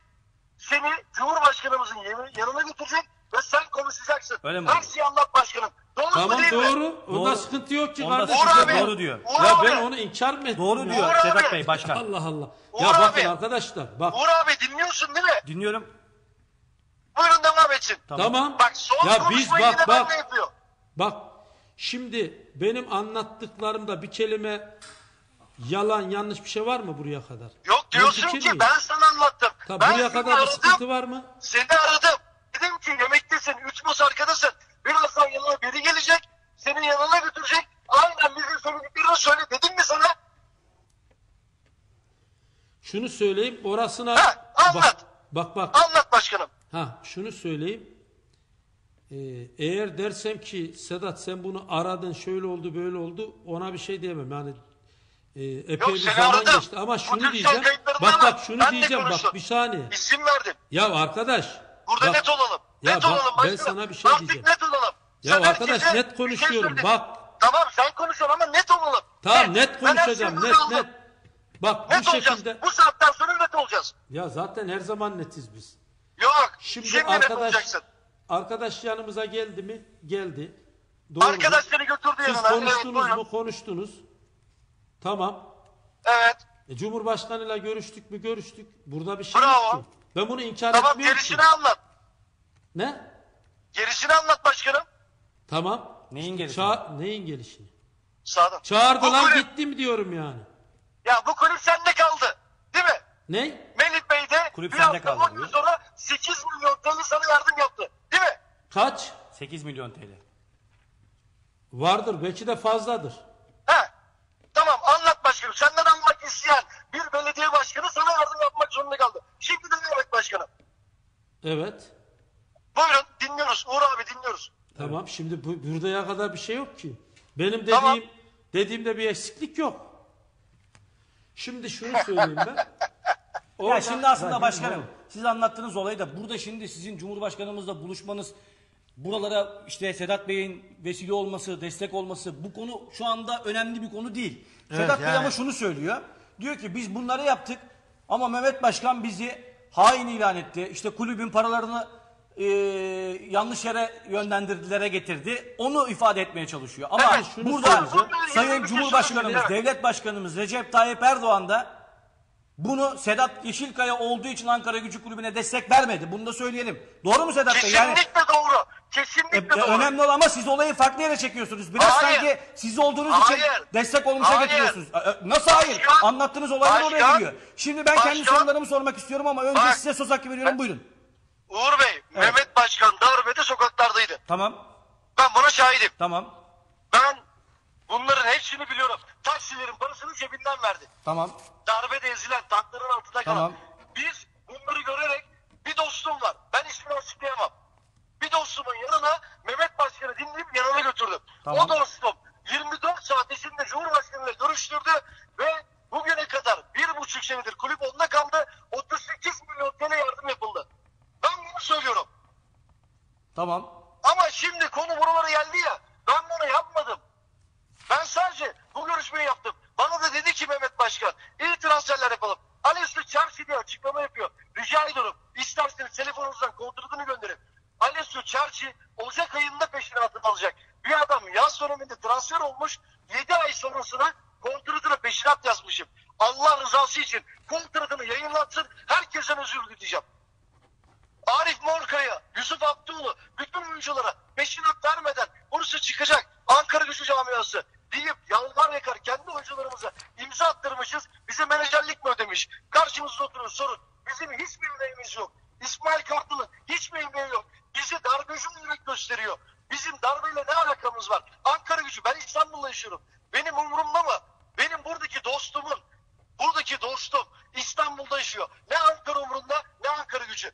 Seni Cumhurbaşkanımızın yanı- yanına götürecek ve sen konuşacaksın. Öyle mi? Her şeyi anlat başkanım. Doğru mu Tamam değil mi? doğru. Onda Doğru. sıkıntı yok ki Onda kardeşim. abi. doğru diyor. Uğur Ya abi. ben onu inkar mı ettim? Doğru diyor Uğur Sedat abi. Bey başkan. Allah Allah. Uğur ya bakın abi. arkadaşlar bak. Uğur abi dinliyorsun değil mi? Dinliyorum. Buyurun devam etsin. Tamam. Bak son ya biz konuşmayı bak bak. Bak şimdi benim anlattıklarımda bir kelime yalan yanlış bir şey var mı buraya kadar? Yok diyorsun ki değil. ben sana anlattım. Ta ben buraya seni kadar bir aradım, sıkıntı var mı? Seni aradım. Dedim ki yemektesin, üç muz arkadasın. Birazdan yanına biri gelecek, senin yanına götürecek. Aynen bizim söylediklerini söyle dedim mi sana? Şunu söyleyeyim orasına Ha, anlat. bak bak bak Anlat başkanım. ha şunu söyleyeyim. Ee, eğer dersem ki Sedat sen bunu aradın şöyle oldu böyle oldu ona bir şey diyemem yani e, epey Yok, bir zaman aradım. geçti ama şunu Türksel diyeceğim bak bak şunu Ben diyeceğim bak bir saniye İsim verdim. ya arkadaş Burada bak, net olalım. Ya net bak, olalım ben başkanım. sana bir şey Artık diyeceğim. net olalım. Ya Sen arkadaş, net bir konuşuyorum, söyledin. bak. Tamam sen konuşuyorsun ama net olalım. tamam net Ben her konuşacağım net net bak Net bu olacağız. şekilde Bu saatten sonra net olacağız. ya zaten her zaman netiz biz Yok. Şimdi, Şimdi, net arkadaş olacaksın. Arkadaş yanımıza geldi mi? Geldi. Doğru. Arkadaş seni götürdü Siz yanına. Evet, konuştunuz buyurun. mu? Konuştunuz. Tamam. Evet. E, Cumhurbaşkanıyla görüştük mü? Görüştük. Burada bir şey Bravo. yok ki. Ben bunu inkar Tamam etmiyorum ki. gerisini anlat. Ne? Gerisini anlat başkanım. Tamam. Neyin gerisini? Ça- neyin gelişini? Sağdan. Çağırdı Bu lan kulüp- gittim diyorum yani. Ya bu kulüp sende kaldı. Değil mi? Ne? Melih Bey de Kulüp bir sende hafta kaldı on diyor. gün sonra 8 milyon TL sana yardım yaptı. Kaç? 8 milyon TL. Vardır. Belki de fazladır. He. Tamam anlat başkanım. Senden almak isteyen bir belediye başkanı sana yardım yapmak zorunda kaldı. Şimdi de evet başkanım. Evet. Buyurun dinliyoruz. Uğur abi dinliyoruz. Tamam. Şimdi bu, buradaya kadar bir şey yok ki. Benim dediğim Tamam. dediğimde bir eksiklik yok. Şimdi şunu söyleyeyim ben. Ya Orada- şimdi aslında Ya, başkanım siz anlattığınız olayı da burada şimdi sizin Cumhurbaşkanımızla buluşmanız buralara işte Sedat Bey'in vesile olması, destek olması bu konu şu anda önemli bir konu değil. Sedat Bey yani. ama şunu söylüyor. Diyor ki biz bunları yaptık ama Mehmet Başkan bizi hain ilan etti. İşte kulübün paralarını e, yanlış yere yönlendirdilere getirdi. Onu ifade etmeye çalışıyor. Ama Evet, şunu burada. Sayın Cumhurbaşkanımız, Evet. Devlet Başkanımız Recep Tayyip Erdoğan da bunu Sedat Yeşilkaya olduğu için Ankara Gücü Kulübü'ne destek vermedi. Bunu da söyleyelim. Doğru mu Sedat Bey? Yani Kesinlikle doğru. Kesinlikle e, doğru. önemli olan ama siz olayı farklı yere çekiyorsunuz. Biraz Hayır. sanki siz olduğunuz için Hayır. destek olmuşa Hayır. getiriyorsunuz. E, e, Nasıl hayır? Başkan. Anlattığınız olaylar oraya Başkan. gidiyor. Şimdi ben kendi Başkan. sorularımı sormak istiyorum ama önce Bak. size söz hakkı veriyorum. Buyurun. Uğur Bey, Mehmet Başkan darbede sokaklardaydı. Tamam. Ben buna şahidim. Tamam. Ben bunların hepsini biliyorum işçilerin parasını cebinden verdi. Tamam. Darbede ezilen, tankların altında kalan. Tamam. Biz bunları görerek bir dostum var. Ben ismini açıklayamam. Bir dostumun yanına Mehmet Başkan'ı dinleyip yanına götürdüm. Tamam. O dostum 24 saat içinde Cumhurbaşkanı'yla görüştürdü ve bugüne kadar bir buçuk senedir kulüp onda kaldı. 38 milyon TL yardım yapıldı. Ben bunu söylüyorum. Tamam. Ama şimdi konu buralara geldi ya. Ben bunu yapmadım. Ben sadece bu görüşmeyi yaptım. Bana da dedi ki Mehmet Başkan iyi transferler yapalım. Ali Üstü Çarşı diye açıklama yapıyor. Rica ediyorum. İsterseniz telefonunuzdan kontratını gönderin. Ali Üstü Çarşı Ocak ayında peşinatını alacak. Bir adam yaz döneminde transfer olmuş. 7 ay sonrasına kontratına peşinat yazmışım. Allah rızası için kontratını yayınlatsın. Herkesten özür dileyeceğim. Arif Morkaya, Yusuf Abdioğlu, bütün oyunculara peşinat vermeden burası çıkacak. Ankara gücü camiası deyip yalvar yakar kendi oyuncularımıza imza attırmışız. Bize menajerlik mi ödemiş? Karşımızda oturun sorun. Bizim hiçbir emeğimiz yok. İsmail Kartal'ın hiçbir emeği yok. Bizi darbeci olarak gösteriyor. Bizim darbeyle ne alakamız var? Ankara gücü ben İstanbul'da yaşıyorum. Benim umurumda mı? Benim buradaki dostumun, buradaki dostum İstanbul'da yaşıyor. Ne Ankara umurunda ne Ankara gücü.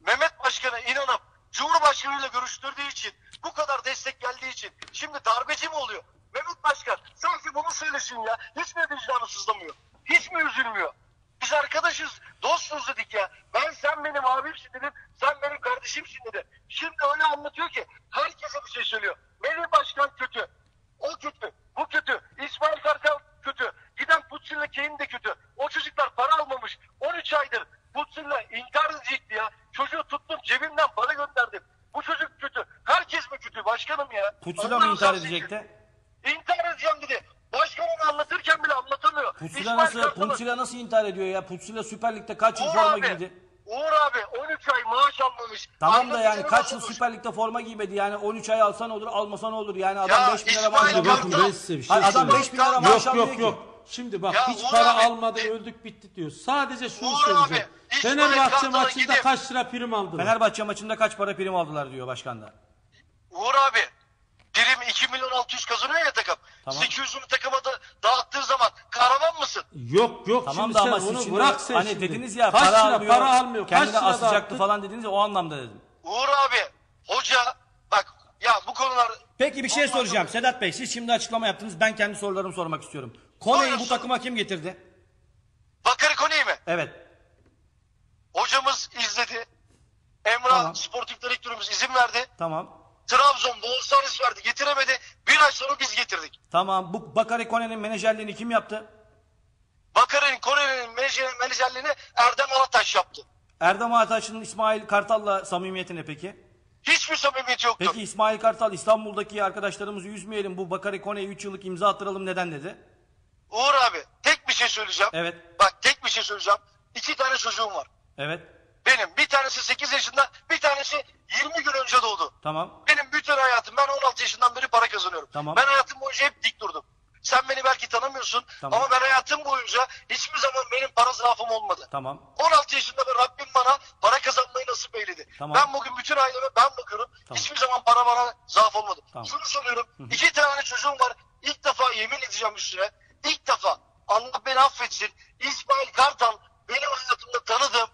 Mehmet Başkan'a inanıp Cumhurbaşkanıyla görüştürdüğü için bu kadar destek geldiği için şimdi darbeci mi oluyor? Mehmet Başkan sanki bunu söylesin ya. Hiç mi vicdanı sızlamıyor? Hiç mi üzülmüyor? Biz arkadaşız, dostuz dedik ya. Ben sen benim abimsin dedim, sen benim kardeşimsin dedi. Şimdi öyle anlatıyor ki herkese bir şey söylüyor. Melih Başkan kötü, o kötü, bu kötü, İsmail Kartal kötü, giden Putsin'le Kane de kötü. O çocuklar para almamış, 13 aydır Putsin'le intihar edecekti ya. Çocuğu tuttum cebimden para gönderdim. Bu çocuk kötü. Herkes mi kötü başkanım ya? Allah mı intihar edecekti? Edeceğim dedi. Başkan onu anlatırken bile anlatamıyor. İsmail nasıl, Kartal'ı- Putsula nasıl intihar ediyor ya? Putsula Süper Lig'de kaç yıl Uğur forma abi, giydi? Uğur abi 13 ay maaş almamış. Tamam Aylık da yani kaç yıl bozulmuş. Süper Lig'de forma giymedi yani 13 ay alsan olur almasan olur yani adam Ya 5 bin lira İsmail maaş Şimdi alıyor. bakın ben size bir şey adam söyleyeyim. 5 bin lira maaş Yok almıyor yok ki. yok. Şimdi bak Ya hiç Uğur para abi, almadı e- öldük bitti diyor. Sadece şunu Uğur söyleyeceğim. abi, İsmail Fenerbahçe Kartal'a maçında gidip- kaç lira prim aldılar? Fenerbahçe maçında kaç para prim aldılar diyor başkan da. Uğur abi prim 2 milyon 600 kazanıyor ya takım. Tamam. 800'ünü takıma da dağıttığı zaman kahraman mısın? Yok yok Tamam şimdi da sen ama siz onu şimdi bırak sen hani şimdi. dediniz ya kaç para lira almıyor, para almıyor. kaç lira asacaktı dağıttı? falan dediniz ya o anlamda dedim. Uğur abi hoca bak ya bu konular Peki bir şey Olmaz soracağım. Sedat Bey siz şimdi açıklama yaptınız ben kendi sorularımı sormak istiyorum. Kone'yi bu Buyurun. takıma kim getirdi? Bakari Kone'yi mi? Evet. Hocamız izledi. Emrah Tamam. sportif direktörümüz izin verdi. Tamam. Trabzon bonservis verdi getiremedi. Bir ay sonra biz getirdik. Tamam bu Bakary Kone'nin menajerliğini kim yaptı? Bakari'nin Kone'nin menajer- menajerliğini Erdem Alataş yaptı. Erdem Ataş'ın İsmail Kartal'la samimiyeti ne peki? Hiçbir samimiyeti yoktu. Peki İsmail Kartal İstanbul'daki arkadaşlarımızı üzmeyelim bu Bakary Kone'ye 3 yıllık imza attıralım neden dedi? Uğur abi tek bir şey söyleyeceğim. Evet. Bak tek bir şey söyleyeceğim. İki tane çocuğum var. Evet. Benim bir tanesi 8 yaşında bir tanesi 20 gün önce doğdu. Tamam. Benim bütün hayatım ben 16 yaşından beri para kazanıyorum. Tamam. Ben hayatım boyunca hep dik durdum. Sen beni belki tanımıyorsun Tamam. ama ben hayatım boyunca hiçbir zaman benim para zaafım olmadı. Tamam. 16 yaşında ben Rabbim bana para kazanmayı nasip eyledi. Tamam. Ben bugün bütün aileme ben bakarım. Tamam. Hiçbir zaman para bana zaaf olmadı. Tamam. Şunu soruyorum. iki tane çocuğum var. İlk defa yemin edeceğim üstüne. İlk defa Allah beni affetsin. İsmail Kartal benim hayatımda tanıdığım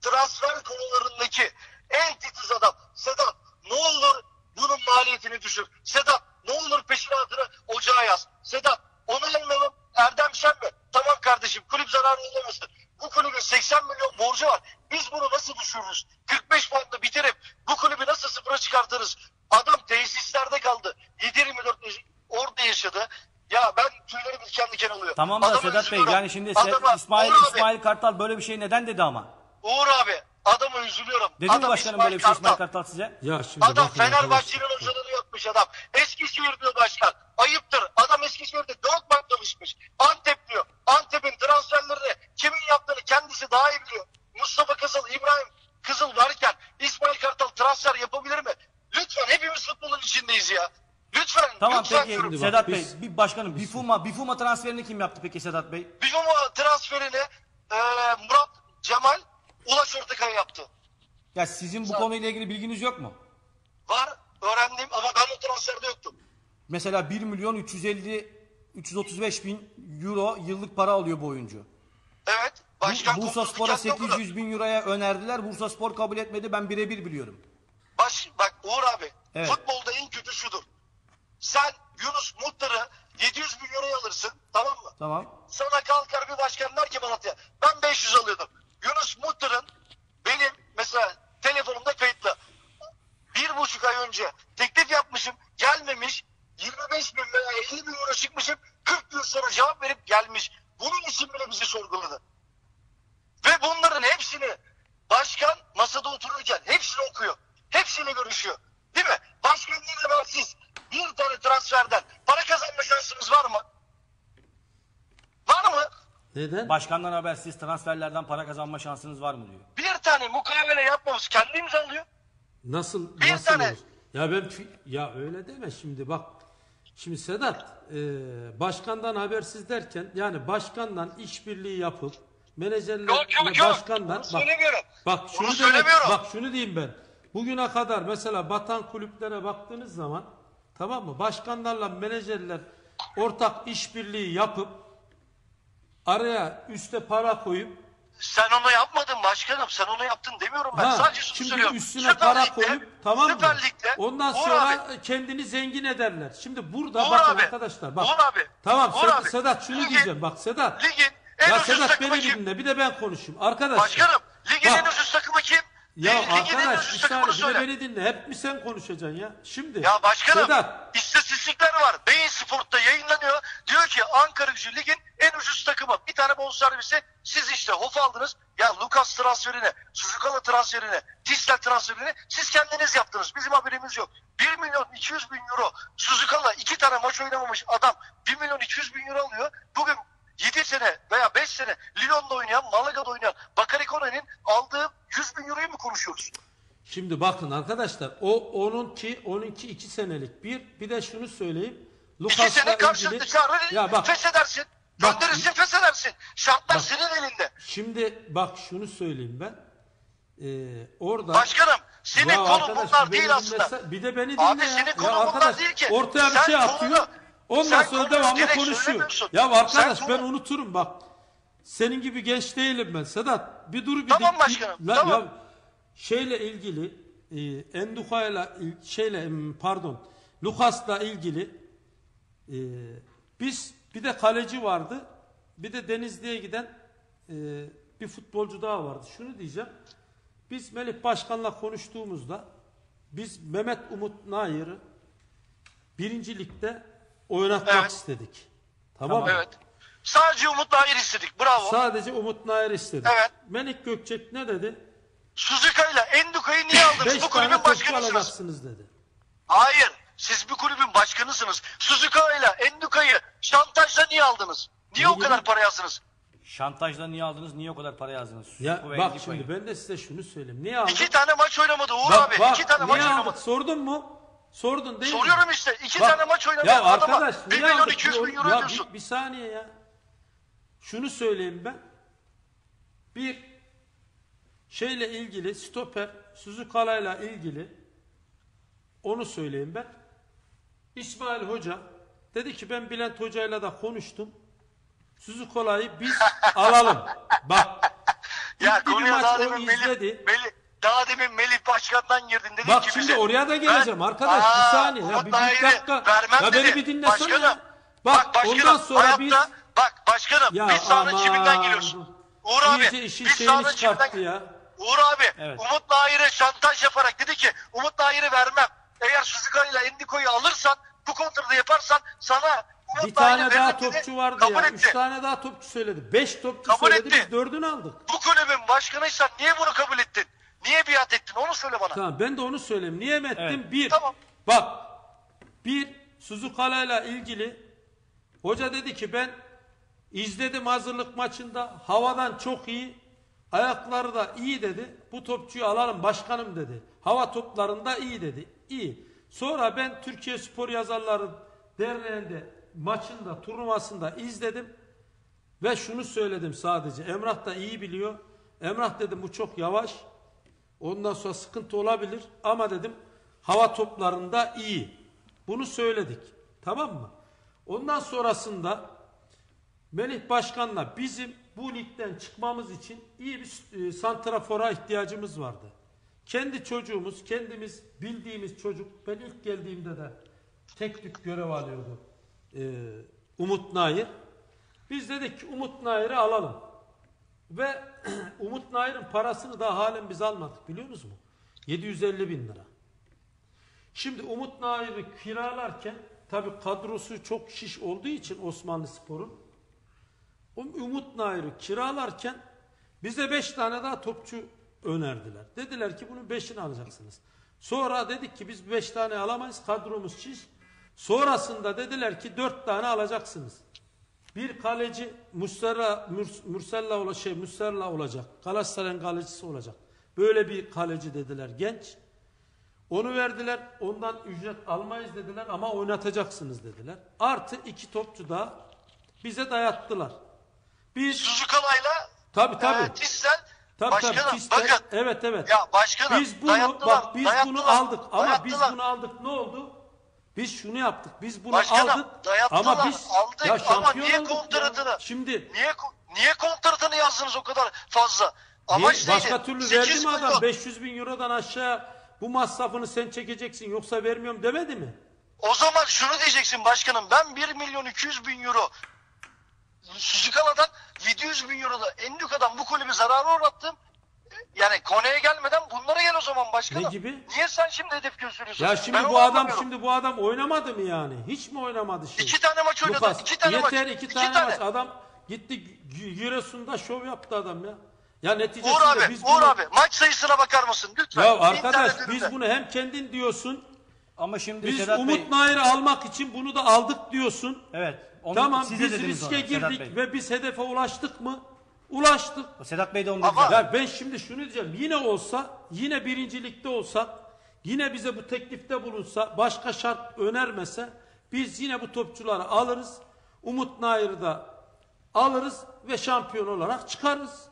transfer konularındaki en titiz adam. Sedat ne olur bunun maliyetini düşür. Sedat ne olur peşinatını ocağa yaz. Sedat onu almayalım. Erdem mi? Tamam kardeşim kulüp zararı olmasın. Bu kulübün 80 milyon borcu var. Biz bunu nasıl düşürürüz? 45 puanla bitirip bu kulübü nasıl sıfıra çıkartırız? Adam tesislerde kaldı. 7-24 orada yaşadı. Ya ben tüylerim diken diken oluyor. Tamam da Adamı Sedat Bey üzülüyorum. yani şimdi Se- Adama- İsmail abi, İsmail Kartal böyle bir şey neden dedi ama? Uğur abi adamı üzülüyorum. Dedi mi Adam başkanım İsmail böyle bir şey İsmail Kartal. Size? Ya şimdi Adam Fenerbahçe'nin hocalığını yapmış adam. Eskişehir diyor başkan. Ayıptır. Adam Eskişehir'de dört bank çalışmış. Antep diyor. Antep'in transferlerini kimin yaptığını kendisi daha iyi biliyor. Mustafa Kızıl, İbrahim Kızıl varken İsmail Kartal transfer yapabilir mi? Lütfen hepimiz futbolun içindeyiz ya. Lütfen. Tamam lütfen peki diyorum. Sedat biz- Bey bir başkanım Bifuma Bifuma transferini kim yaptı peki Sedat Bey? Bifuma transferini e, Murat Cemal Ortakaya yaptı. Ya sizin bu konuyla ilgili bilginiz yok mu? Var öğrendim ama ben o transferde yoktum. Mesela 1 milyon 350 335 bin euro yıllık para alıyor bu oyuncu. Evet. Başkan Bursa Spor'a kendi okudu. 800 bin euroya önerdiler. Bursa Spor kabul etmedi. Ben birebir biliyorum. Baş, bak Uğur abi Evet. futbolda en kötü şudur. Sen Yunus Mutlar'ı 700 bin euroya alırsın tamam mı? Tamam. Sana kalkar bir başkan der ki Malatya ben 500 alıyordum. Yunus Mutlar'ın benim mesela telefon önce teklif yapmışım gelmemiş. 25 bin veya 50 bin euro çıkmışım 40 gün sonra cevap verip gelmiş. Bunun için bile bizi sorguladı. Ve bunların hepsini başkan masada otururken hepsini okuyor. Hepsiyle görüşüyor. Değil mi? Başkanlığına habersiz bir tane transferden para kazanma şansımız var mı? Var mı? Neden? Başkandan habersiz transferlerden para kazanma şansınız var mı diyor. Bir tane mukavele yapmamız kendimiz alıyor. Nasıl Bir nasıl tane- olur? Ya ben ya öyle deme şimdi bak. Şimdi Sedat e, başkandan habersiz derken yani başkandan işbirliği yapıp menajerle Yok yok yok. başkandan söylemiyorum. Bak Bunu şunu demek, söylemiyorum. bak şunu diyeyim ben. Bugüne kadar mesela batan kulüplere baktığınız zaman tamam mı? Başkanlarla menajerler ortak işbirliği yapıp araya üste para koyup Sen onu yapmadın başkanım. Sen onu yaptın demiyorum ben. Ha, Sadece şunu şimdi söylüyorum. üstüne Süper para Lig'de- koyup tamam mı? Süper Lig'de. Ondan Uğur sonra abi, kendini zengin ederler. Şimdi burada Uğur bakın abi, arkadaşlar bak. Uğur abi, Tamam Uğur Sedat, abi, Sedat şunu ligin- diyeceğim bak Sedat. ligin en ya ucuz Sedat beni kim? dinle bir de ben konuşayım. Arkadaşlar. Başkanım ligin Bak, en ucuz takımı? Ya en arkadaş bir saniye bir de söyle. beni dinle. Hep mi sen konuşacaksın ya? Şimdi. Ya başkanım Sedat. istatistikler var. Beyin Sport'ta yayınlanıyor. Diyor ki Ankara gücü ligin en ucuz takımı. Bir tane bonservisi siz işte Hof aldınız. Ya Lucas transferini, Suzukala transferini, Tistel transferini siz kendiniz yaptınız. Bizim haberimiz yok. 1 milyon 200 bin euro Suzukala iki tane maç oynamamış adam 1 milyon 200 bin euro alıyor. Bugün 7 sene veya 5 sene Lyon'da oynayan, Malaga'da oynayan Bakary Kone'nin aldığı 100 bin euroyu mu konuşuyoruz? Şimdi bakın arkadaşlar o onunki onunki iki senelik bir bir de şunu söyleyeyim. İki Lucas'la sene karşılıklı çağırır, Ya bak feshedersin. Bak- Gönderirsin, feshedersin. Şartlar Bak. senin elinde. şimdi bak şunu söyleyeyim ben. Ee, orada Başkanım, senin Ya konun bunlar değil aslında. dinlese- Bir de beni dinle Abi ya. senin konun bunlar değil ki. Ortaya bir Sen şey atıyor. Ondan sen sonra devamlı direkt konuşuyor. söylemiyorsun. Ya arkadaş Sen ben unuturum bak. Senin gibi genç değilim ben Sedat. Bir dur bir Tamam dik- başkanım, La- tamam. Ya, şeyle ilgili e, Enduka'yla il- şeyle em, pardon Lucas'la ilgili e, biz bir de kaleci vardı. Bir de Denizli'ye giden e, bir futbolcu daha vardı. Şunu diyeceğim. Biz Melih Başkan'la konuştuğumuzda biz Mehmet Umut Nair'i birinci ligde oynatmak Evet. istedik. Tamam, mı? Evet. Sadece Umut Nahir istedik. Bravo. Sadece Umut Nair istedik. Evet. Melik Gökçek ne dedi? Suzuka ile Enduka'yı niye aldınız? Beş Bu kulübün başkanısınız. dedi. Hayır. Siz bir kulübün başkanısınız. Suzuka ile Enduka'yı şantajla niye aldınız? Niye Ne o kadar gibi? para yazdınız? Şantajla niye aldınız? Niye o kadar para yazdınız? Ya Suzuki ve bak şimdi ben de size şunu söyleyeyim. Niye aldın? İki tane maç oynamadı Uğur Bak, abi. bak, İki tane maç aldın? oynamadı. Sordun mu? Sordun değil mi? Soruyorum işte. iki Bak, tane maç oynamayan Ya adama arkadaş 1 niye milyon aldık? 200 bin euro ya diyorsun. bir, bir saniye ya. Şunu söyleyeyim ben. Bir şeyle ilgili stoper Suzukala ile ilgili onu söyleyeyim ben. İsmail Hoca dedi ki ben Bülent Hoca'yla da konuştum. Suzukola'yı biz alalım. Bak. Ya konuya maç daha o daha demin Melih Başkan'dan girdin dedin Bak ki şimdi bize, oraya da geleceğim ben- arkadaş Aa, bir saniye ya bir, bir dakika. Vermem ya dedi. beni bir dinlesene başkanım, ya. Bak, başkanım, ondan sonra hayatta, biz Bak başkanım Ya biz sahanın çiminden geliyoruz. Uğur abi biz sahanın çiminden ya. Uğur abi Evet. Umut Nahir'e şantaj yaparak dedi ki Umut Nahir'i vermem. Eğer Suzuka ile Endiko'yu alırsan bu kontratı yaparsan sana Umut Bir tane daha topçu vardı Kabul ya. etti. Üç tane daha topçu söyledi. Beş topçu Kabul söyledi. etti. Biz dördünü aldık. Bu kulübün başkanıysan niye bunu kabul ettin? Niye biat ettin? Onu söyle bana. Tamam ben de onu söyleyeyim. Niye mi ettim? Evet. Bir. Tamam. Bak. Bir Suzukala ile ilgili hoca dedi ki ben izledim hazırlık maçında. Havadan çok iyi. Ayakları da iyi dedi. Bu topçuyu alalım başkanım dedi. Hava toplarında iyi dedi. İyi. Sonra ben Türkiye Spor Yazarları Derneği'nde maçında turnuvasında izledim. Ve şunu söyledim sadece. Emrah da iyi biliyor. Emrah dedim bu çok yavaş. Ondan sonra sıkıntı olabilir ama dedim hava toplarında iyi. Bunu söyledik. Tamam mı? Ondan sonrasında Melih Başkan'la bizim bu ligden çıkmamız için iyi bir e, santrafora ihtiyacımız vardı. Kendi çocuğumuz, kendimiz bildiğimiz çocuk. Ben ilk geldiğimde de tek tük görev alıyordu. e, Umut Nair. Biz dedik ki Umut Nair'i alalım. Ve Umut Nair'in parasını da halen biz almadık biliyor musunuz mu? 750 bin lira. Şimdi Umut Nair'i kiralarken tabi kadrosu çok şiş olduğu için Osmanlı Spor'un Umut Nair'i kiralarken bize 5 tane daha topçu önerdiler. Dediler ki bunun 5'ini alacaksınız. Sonra dedik ki biz 5 tane alamayız kadromuz şiş. Sonrasında dediler ki 4 tane alacaksınız. Bir kaleci Mürs- Mürsella ola şey Müsserla olacak. Galatasaray'ın kalecisi olacak. Böyle bir kaleci dediler genç. Onu verdiler. Ondan ücret almayız dediler ama oynatacaksınız dediler. Artı iki topçu da bize dayattılar. Biz Suzukala'yla tabi tabi. e, Tissel Tabi başkanım tabi Tisten- bakın evet evet. ya başkanım biz bunu dayattılar, bak biz bunu aldık ama biz bunu aldık ne oldu? Biz şunu yaptık. Biz bunu Başkanım, aldık. Ama biz aldık ya ama niye ya. kontratını? Şimdi Niye niye kontratını yazdınız o kadar fazla? Amaç Niye? neydi? Başka türlü 8 verdi mi adam? milyon. 500 bin eurodan aşağı bu masrafını sen çekeceksin yoksa vermiyorum demedi mi? O zaman şunu diyeceksin başkanım ben 1 milyon 200 bin euro Suzukala'dan 700 bin euro da Endüka'dan bu kulübü zarara uğrattım. Yani Kone'ye gelmeden bunlara gel o zaman başkanım. Ne gibi? Niye sen şimdi hedef gösteriyorsun? Ya şimdi Ben bu adam şimdi bu adam oynamadı mı yani? Hiç mi oynamadı şey? İki tane maç oynadı. Lucas, iki tane maç. yeter iki, tane, maç. Adam gitti Gi- Giresun'da şov yaptı adam ya. Ya neticesinde Uğur abi, biz Uğur bunu... abi maç sayısına bakar mısın lütfen? Ya arkadaş biz bunu hem kendin diyorsun. Ama şimdi Biz Sedat Umut Bey, Nair'i almak için bunu da aldık diyorsun. evet. Onu tamam biz riske girdik ve biz hedefe ulaştık mı? Ulaştık. Sedat Bey de onu dedi. Ama-. Ya ben şimdi şunu diyeceğim. Yine olsa, yine birincilikte olsak, yine bize bu teklifte bulunsa, başka şart önermese biz yine bu topçuları alırız. Umut Nair'i de alırız ve şampiyon olarak çıkarız.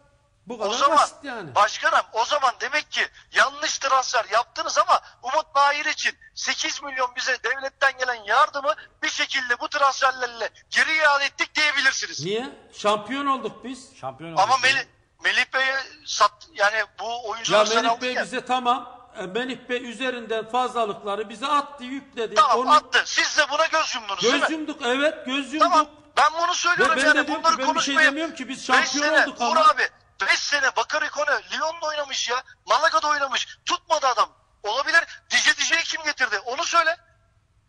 Bu O kadar zaman basit yani. başkanım o zaman demek ki yanlış transfer yaptınız ama Umut Nahir için 8 milyon bize devletten gelen yardımı bir şekilde bu transferlerle geri iade ettik diyebilirsiniz. Niye? Şampiyon olduk biz. Şampiyon oldu. Ama Melih, Melih Bey'e sat yani bu Ya oyuncuları sen Melih Bey ya. bize tamam. e, Melih Bey üzerinden fazlalıkları bize attı, yükledi. Tamam Onu- attı. Siz de buna göz yumdunuz değil Göz mi? yumduk evet göz yumduk. Tamam. Ben bunu Ve söylüyorum ben yani bunları ki ben bir şey demiyorum ki biz şampiyon sene, olduk Uğur ama. abi 5 sene Bakary Kone Lyon'da oynamış ya. Malaga'da oynamış. Tutmadı adam. Olabilir. Dice Dice'yi kim getirdi? Onu söyle.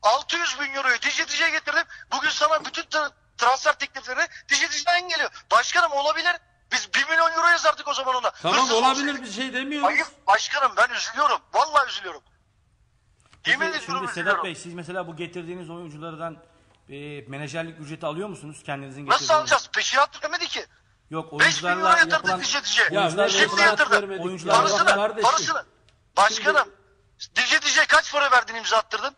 600 bin euroyu Dice Dice'ye getirdim. Bugün sana bütün tra- transfer teklifleri Dice Dice'den geliyor. Başkanım olabilir. Biz 1 milyon euro yazardık o zaman ona. Tamam Hırsız olabilir olsaydık. bir şey demiyoruz. Hayır başkanım ben üzülüyorum. Vallahi üzülüyorum. Yemin ediyorum Şimdi üzülüyorum. Sedat Bey siz mesela bu getirdiğiniz oyunculardan e, menajerlik ücreti alıyor musunuz? Kendinizin Nasıl getirdiğiniz- alacağız? Peşinat ödemedi ki. Yok 5 bin euro oyuncularla yatırdık yapılan... Ya Oyuncularla ne Şimdi fırsat yatırdı. vermedik Oyuncular- ya. Parasını, kardeşim. parasını. Başkanım, Dice kaç para verdin imza attırdın?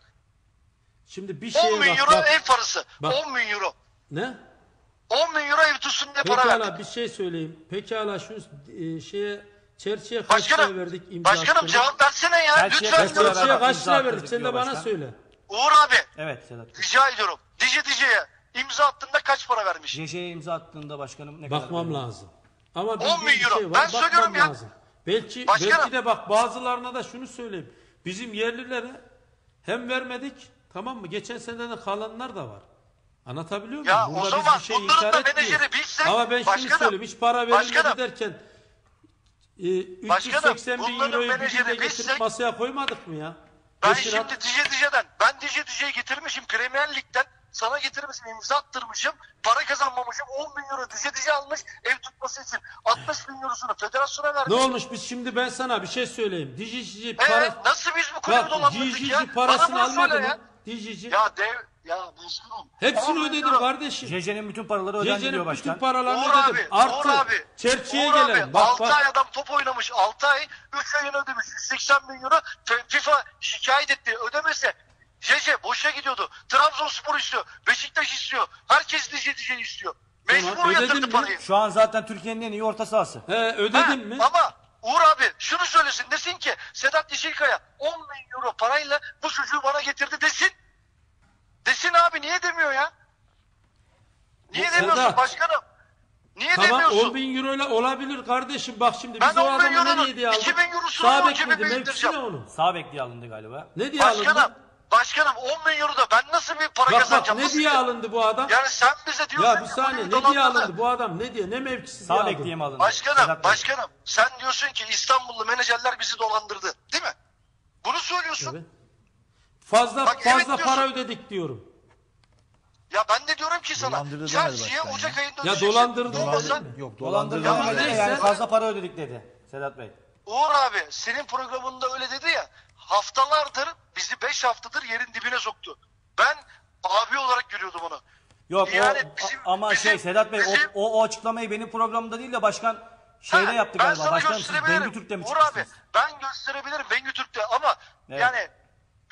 Şimdi bir 10 şeye bin bak. euro bak. ev parası. Bak. 10 bin euro. Ne? 10 bin euro ev tutsun diye para Pekala verdik. bir şey söyleyeyim. Pekala şu e, şeye çerçeğe kaç lira Başkanım, verdik imza başkanım cevap versene ya. Çerçeğe Lütfen. lira verdik, kaç lira verdik? Sen de bana başkan. söyle. Uğur abi Evet Sedat rica ediyorum. Dice Dice'ye imza attığında kaç para vermiş? JJ'ye imza attığında başkanım ne kadar? Bakmam veriyor? lazım. Ama 10 bildiğim bin bir euro. şey var. Ben bakmam söylüyorum ya. lazım. Belki Başkanım. belki de bak bazılarına da şunu söyleyeyim. Bizim yerlilere hem vermedik tamam mı? Geçen seneden kalanlar da var. Anlatabiliyor muyum? Ya o Burada biz zaman bir şey bunların da etmiyoruz. menajeri bilsek, Ama ben şunu başkanım, söyleyeyim. Hiç para verilmedi başkanım, derken e, Başkanım, 380 bin bunların euroyu bir menajeri günde getirip bilsek- masaya koymadık mı ya? Ben Peşinat- şimdi Dice Dice'den, ben Dice Dice'yi getirmişim Premier Lig'den. Sana getirmişim, imza attırmışım. Para kazanmamışım. 10 bin euro Dice Dice almış ev tutması için. 60 bin eurosunu federasyona vermiş. Ne olmuş biz şimdi ben sana bir şey söyleyeyim. Dijicici Ee, para... nasıl biz bu kulübü dolandırdık ya? parasını almadı mı? ya. Dijicici. Ya dev, ya başkanım. Hepsini 10 bin ödedim euro. kardeşim. JJ'nin bütün paraları ödendi diyor Gecenin bütün başkan. paralarını Uğur ödedim. abi, Artı Uğur abi. çerçeğe Uğur gelen. abi, bak 6 bak. ay adam top oynamış. 6 ay 3 ayını ödemiş. 180 bin euro. FIFA şikayet etti. Ödemese Cece boşa gidiyordu. Trabzonspor istiyor. Beşiktaş istiyor. Herkes Dice Dice istiyor. Mecbur ödedin yatırdı mi? parayı. Şu an zaten Türkiye'nin en iyi orta sahası. He Ha, ödedin mi? Ama Uğur abi şunu söylesin desin ki Sedat Yeşilkaya 10 bin euro parayla bu çocuğu bana getirdi desin. Desin abi niye demiyor ya? Niye Sedat. demiyorsun başkanım? Niye Tamam demiyorsun? 10 bin euro ile olabilir kardeşim. Bak şimdi Ben biz o 10 bin adamı euronun nereye diye aldık? 2 bin eurosunu Sağ on bek gibi miydi? Mevkisi ne onun? Sağ bek diye alındı galiba. Ne diye Başkanım, alındı? başkanım 10 bin euro da ben nasıl bir para Bak bak kazanacağım? ne Nasıl diye bir- alındı bu adam? Yani sen bize diyorsun Ya bir ki saniye ne diye dolandırdı. alındı bu adam? Ne diye? Ne mevkisi diye Sağ alındı? bek diye mi alındı? Başkanım, Sedat Bey. başkanım sen diyorsun ki İstanbullu menajerler bizi dolandırdı. Değil mi? Bunu söylüyorsun. Evet. Fazla Bak, evet fazla diyorsun. para ödedik diyorum. Ya ben de diyorum ki sana Dolandırdı demedi başkan Ocak ya. ayında Ya ödeyeceksin. dolandırdı Olmasa- demedi. Yok Dolandırdı dolandırdı. ama neyse. yani fazla para ödedik dedi Sedat Bey. Uğur abi senin programında öyle dedi ya haftalardır bizi 5 haftadır yerin dibine soktu. Ben abi olarak görüyordum onu. Yok Yani o, bizim- ama bizim- şey Sedat Bey o- bizim- o, o açıklamayı benim programımda değil de başkan şeyde Ha, yaptı ben galiba. sana Başkanım siz gösterebilirim. Bengü Türk'te mi Uğur abi ben gösterebilirim Bengü Türk'te ama Evet. yani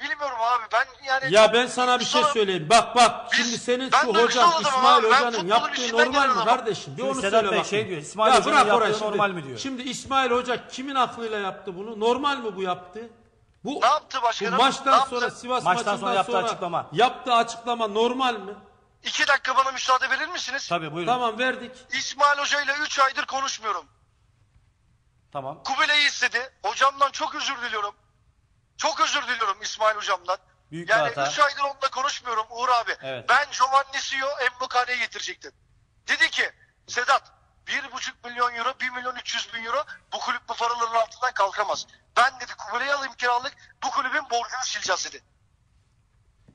bilmiyorum abi ben yani Ya ben sana bir şey söyleyeyim. Bak bak Biz- şimdi senin şu hocan adamım İsmail abi, Hoca'nın yaptığı normal mi kardeşim? Bir onu Sedat söyle Bey bak. şey diyor, İsmail ya Hoca'nın yaptığı şimdi. normal mi diyor? Şimdi İsmail Hoca kimin aklıyla yaptı bunu? Normal mi bu yaptı? Bu, Ne yaptı bu başkanım? maçtan Ne yaptı? sonra Sivas Maçtan maçından sonra yaptığı sonra açıklama. Yaptığı açıklama normal mi? İki dakika bana müsaade verir misiniz? Tabii buyurun. Tamam. Tamam verdik. İsmail Hoca ile 3 aydır konuşmuyorum. Kubilay'ı istedi. Hocamdan çok özür diliyorum. Çok özür diliyorum İsmail hocamdan. Büyük yani bir hata. 3 aydır onunla konuşmuyorum Uğur abi. Evet. Ben Giovanni Sio Embokane'ye getirecektim. Dedi ki Sedat 1,5 milyon euro 1 milyon 300 bin euro bu kulüp bu paraların altından kalkamaz. Ben dedi Kubilay'ı alayım kiralık bu kulübün borcunu sileceğiz dedi.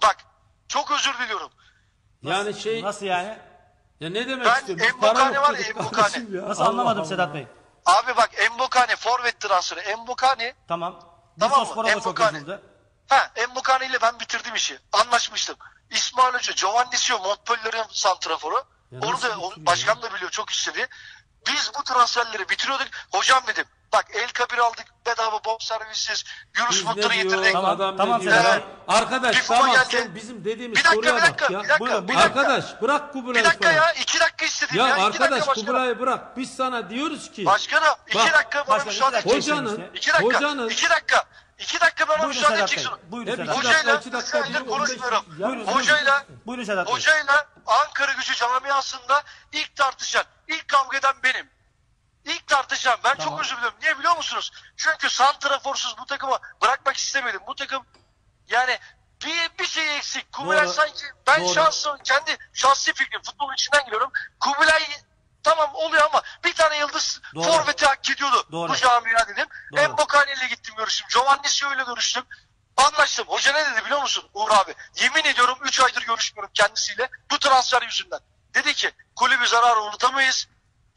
Bak çok özür diliyorum. Yani şey Nasıl yani? ya ne demek Ben istiyorsun? Embokane var Embokane. Nasıl Allah anlamadım Allah. Sedat Bey? Abi bak Embokane forvet transferi. Embokane Tamam. Tamam mı? Bursaspor'a da çok Embokane. Ha Embokane ile ben bitirdim işi. Anlaşmıştım. İsmail Hoca, Giovanni Sio Montpellier'in santraforu. Ya Onu da o- başkan da biliyor çok istedi. Biz bu transferleri bitiriyorduk. Hocam dedim. Bak El Kabir aldık bedava bonservissiz. Yunus Biz ne Mutlu'nu getirdik. Tamam, adam tamam Ya, Bey. Arkadaş Bir tamam geldi. sen bizim dediğimiz Bir dakika, soruya bir bak dakika, ya. bir dakika, Buyurun, bir dakika. Arkadaş bırak Kubilay'ı Bir dakika falan. ya. iki dakika istedim Ya, ya. arkadaş. Kubilay'ı bırak. Biz sana diyoruz ki Başkanım iki Bak, dakika bana başkanım, müsaade iki dakika edeceksin. hocanın işte. İki dakika. hocanın iki dakika. İki dakika bana Buyurun müsaade Sedat Bey. edeceksin. Buyurun Sedat Bey. Hocayla iki dakika, konuşmuyorum. Buyurun, Hocayla Buyurun Sedat Bey. Hocayla Ankara gücü camiasında ilk tartışan, ilk kavga eden benim. İlk tartışan. Ben Tamam. çok özür diliyorum. Niye biliyor musunuz? Çünkü santraforsuz bu takımı bırakmak istemedim. Bu takım yani bir, bir şey eksik. Kubilay Doğru. sanki ben Doğru. şahsım kendi şahsi fikrim futbolun içinden geliyorum. Kubilay tamam oluyor ama bir tane yıldız Doğru. forveti hak ediyordu Doğru. bu camia dedim. Embokane ile gittim görüştüm. Giovanni ile görüştüm. Anlaştım. Hoca ne dedi biliyor musun Uğur abi? Yemin ediyorum 3 aydır görüşmüyorum kendisiyle bu transfer yüzünden. Dedi ki kulübü zararı unutamayız.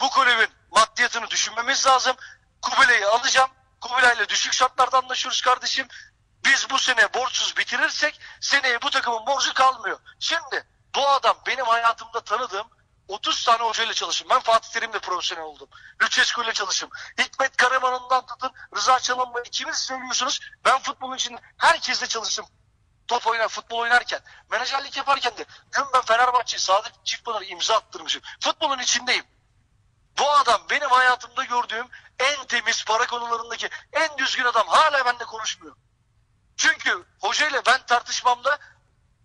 Bu kulübün maddiyatını düşünmemiz lazım. Kubilay'ı alacağım. Kubilay'la düşük şartlarda anlaşıyoruz kardeşim. Biz bu sene borçsuz bitirirsek seneye bu takımın borcu kalmıyor. Şimdi bu adam benim hayatımda tanıdığım 30 tane hocayla çalıştım. Ben Fatih Terim'le profesyonel oldum. Lucescu ile çalıştım. Hikmet Karaman'ından tutun Rıza Çalınbay ikimiz söylüyorsunuz. Ben futbolun için herkesle çalıştım. Top oynar, futbol oynarken, menajerlik yaparken de dün ben Fenerbahçe Sadık Çiftpınar'a imza attırmışım. Futbolun içindeyim. Bu adam benim hayatımda gördüğüm en temiz para konularındaki en düzgün adam. Hala benimle konuşmuyor. Çünkü hocayla ben tartışmamda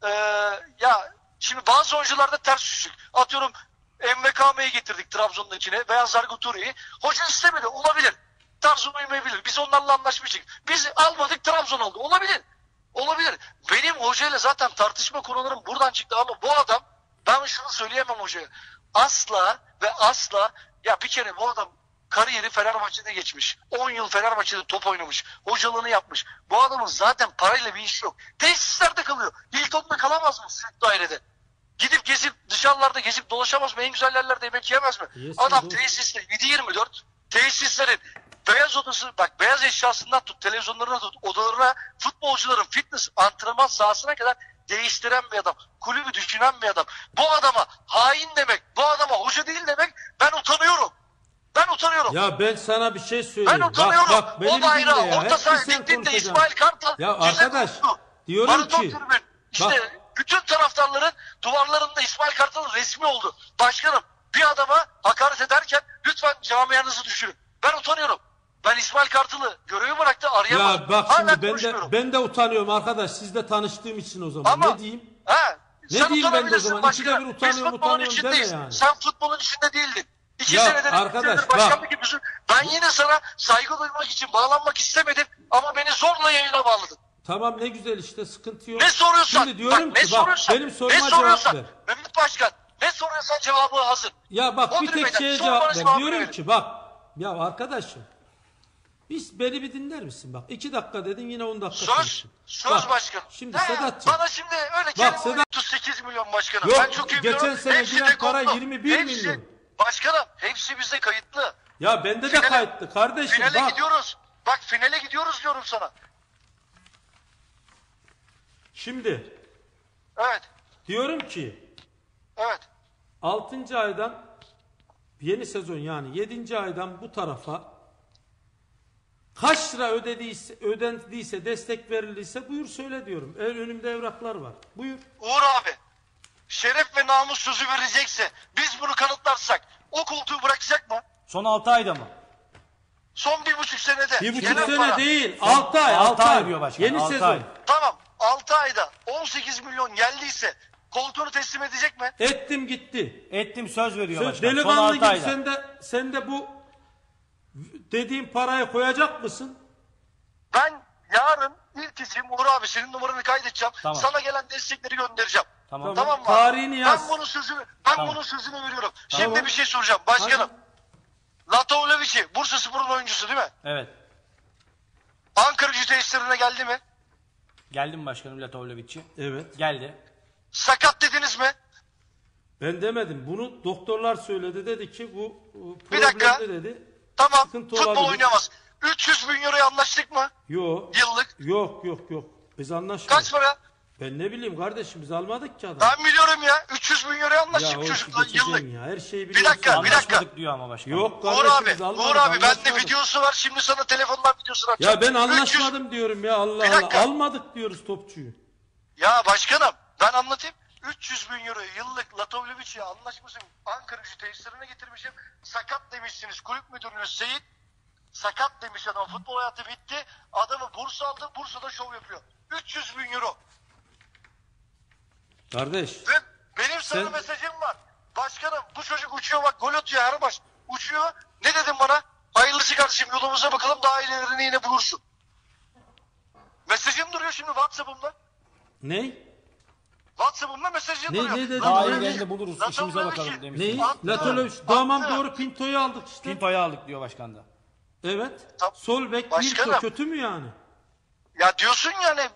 eee, ya şimdi bazı oyuncularda ters düştük. Atıyorum MVKM'yi getirdik Trabzon'un içine veya Zarguturi'yi. Hoca istemedi. Olabilir. Tarzı uymayabilir. Biz onlarla anlaşmıştık. Biz almadık Trabzon oldu. Olabilir. Olabilir. Benim hocayla zaten tartışma konularım buradan çıktı ama bu adam ben şunu söyleyemem hocaya. Asla ve asla ya bir kere bu adam kariyeri Fenerbahçe'de geçmiş. 10 yıl Fenerbahçe'de top oynamış. Hocalığını yapmış. Bu adamın zaten parayla bir işi yok. Tesislerde kalıyor. Hilton'da kalamaz mı sürekli dairede? Gidip gezip dışarılarda gezip dolaşamaz mı? En güzel yerlerde yemek yemez mi? Yesin, Adam doğru. tesiste 7-24 tesislerin beyaz odası bak beyaz eşyasından tut televizyonlarına tut odalarına futbolcuların fitness antrenman sahasına kadar değiştiren bir adam. Kulübü düşünen bir adam. Bu adama hain demek, bu adama hoca değil demek ben utanıyorum. Ben utanıyorum. Ya ben sana bir şey ben söyleyeyim. utanıyorum. Bak bak o bayrağı orta sahaya diktiğinde. İsmail Kartal Ya arkadaş, diyorum Maraton ki, tribün. İşte bütün taraftarların duvarlarında İsmail Kartal'ın resmi oldu. Başkanım bir adama hakaret ederken lütfen camianızı düşünün. Ben utanıyorum. Ben İsmail Kartal'ı görevi bıraktı arayamadım. Ya bak Hala şimdi ben de, ben de utanıyorum arkadaş. Sizle tanıştığım için o zaman. Ama ne diyeyim? He, Ne sen diyeyim ben de o zaman? başkanım. İkide bir utanıyorum, utanıyorum deme yani. Sen futbolun içinde değildin. İki Ya senedir arkadaş, senedir başkanlık yapıyorsun. Ben yine sana saygı duymak için bağlanmak istemedim ama beni zorla yayına bağladın. Tamam ne güzel işte sıkıntı yok. Ne soruyorsan, Şimdi diyorum bak, ne ki bak soruyorsan, benim ne soruma cevap soruyorsan, ver. Mehmet Başkan, ne soruyorsan cevabı hazır. Ya bak bir Bodrum tek Bey'den şeye cevap ver. Diyorum verin. ki bak ya arkadaşım Biz beni bir dinler misin bak. iki dakika dedin yine on dakika. Söz, konuştun. söz Bak, başkan. Şimdi He, Sedat'cığım. Bana şimdi öyle kelime Sedat- 38 milyon başkanım. Yok, ben çok iyi geçen biliyorum. sene Hepsi giren de para kondu. 21 hepsi, milyon. Başkanım hepsi bizde kayıtlı. Ya bende de Finale- kayıtlı kardeşim Finale bak. gidiyoruz. Bak finale gidiyoruz diyorum sana. Şimdi Evet. diyorum ki Evet. 6. aydan yeni sezon yani 7. aydan bu tarafa kaç lira ödediyse, ödendiyse destek verildiyse buyur söyle diyorum. El, önümde evraklar var. Buyur. Uğur abi. Şeref ve namus sözü verecekse biz bunu kanıtlarsak o koltuğu bırakacak mı? Son 6 ayda mı? Son bir buçuk senede. Bir buçuk gelen sene para. değil. 6 ay. Altı 6 ay ay. diyor başkan, Yeni altı sezon. ay. Tamam. 6 ayda 18 milyon geldiyse koltuğunu teslim edecek mi? Ettim gitti. Ettim söz veriyor Söz, başkan. Son delikanlı 6 gibi ayda. sen de, sen de bu dediğim parayı koyacak mısın? Ben yarın ilk işim Uğur abi senin numaranı kaydedeceğim. Tamam. Sana gelen destekleri göndereceğim. Tamam. Tamam mı? Tarihini yaz. Ben bunun sözünü ben Tamam. bunun sözünü veriyorum. Tamam. Şimdi bir şey soracağım başkanım. Lato Ulevic'i Bursa Spor'un oyuncusu değil mi? Evet. Ankara gücü tesislerine geldi mi? Geldi mi başkanım Latovlevic'i? Evet. Geldi. Sakat dediniz mi? Ben demedim. Bunu doktorlar söyledi. Dedi ki bu e, Bir dakika. problemli dedi. Tamam. Sıkıntı Futbol olabilir. oynayamaz. 300 bin euroya anlaştık mı? Yok. Yıllık. Yok yok yok. Biz anlaşmadık. Kaç para? Ben ne bileyim kardeşim biz almadık ki adam. Ben biliyorum ya. 300 bin euroya ya anlaştık işi çocukla yıllık. ya. Her şeyi Bir dakika, bir dakika. Diyor ama başkan. Yok Uğur abi, almadık. Uğur abi bende videosu var. Şimdi sana telefondan videosunu atacağım. Ya ben 300 anlaşmadım diyorum ya Allah Allah. Almadık diyoruz topçuyu. Ya başkanım ben anlatayım. 300 bin euro yıllık Latovlevic'e anlaşmışım. Ankara gücü tesislerine getirmişim. Sakat demişsiniz kulüp müdürünüz Seyit. Sakat demiş adam. Futbol hayatı bitti. Adamı Bursa aldı. Bursa'da şov yapıyor. 300 bin euro. Kardeş. Ve benim sana Sen- mesajım var. Başkanım bu çocuk uçuyor bak gol atıyor her maç. Uçuyor. Ne dedin bana? Hayırlısı kardeşim yolumuza bakalım daha ilerini yine bulursun. Mesajım duruyor şimdi Whatsapp'ımda. Ne? WhatsApp'ımda mesajım Ne- duruyor. ne dedin? Lan Daha Ne? iyilerini buluruz. Zaten işimize bakalım demiş. Neyi? Latolovic. Tamam doğru Pinto'yu aldık işte. Pinto'yu aldık diyor başkan da. Evet. Tam- Sol bek Başkanım. Pinto kötü mü yani? Ya diyorsun yani.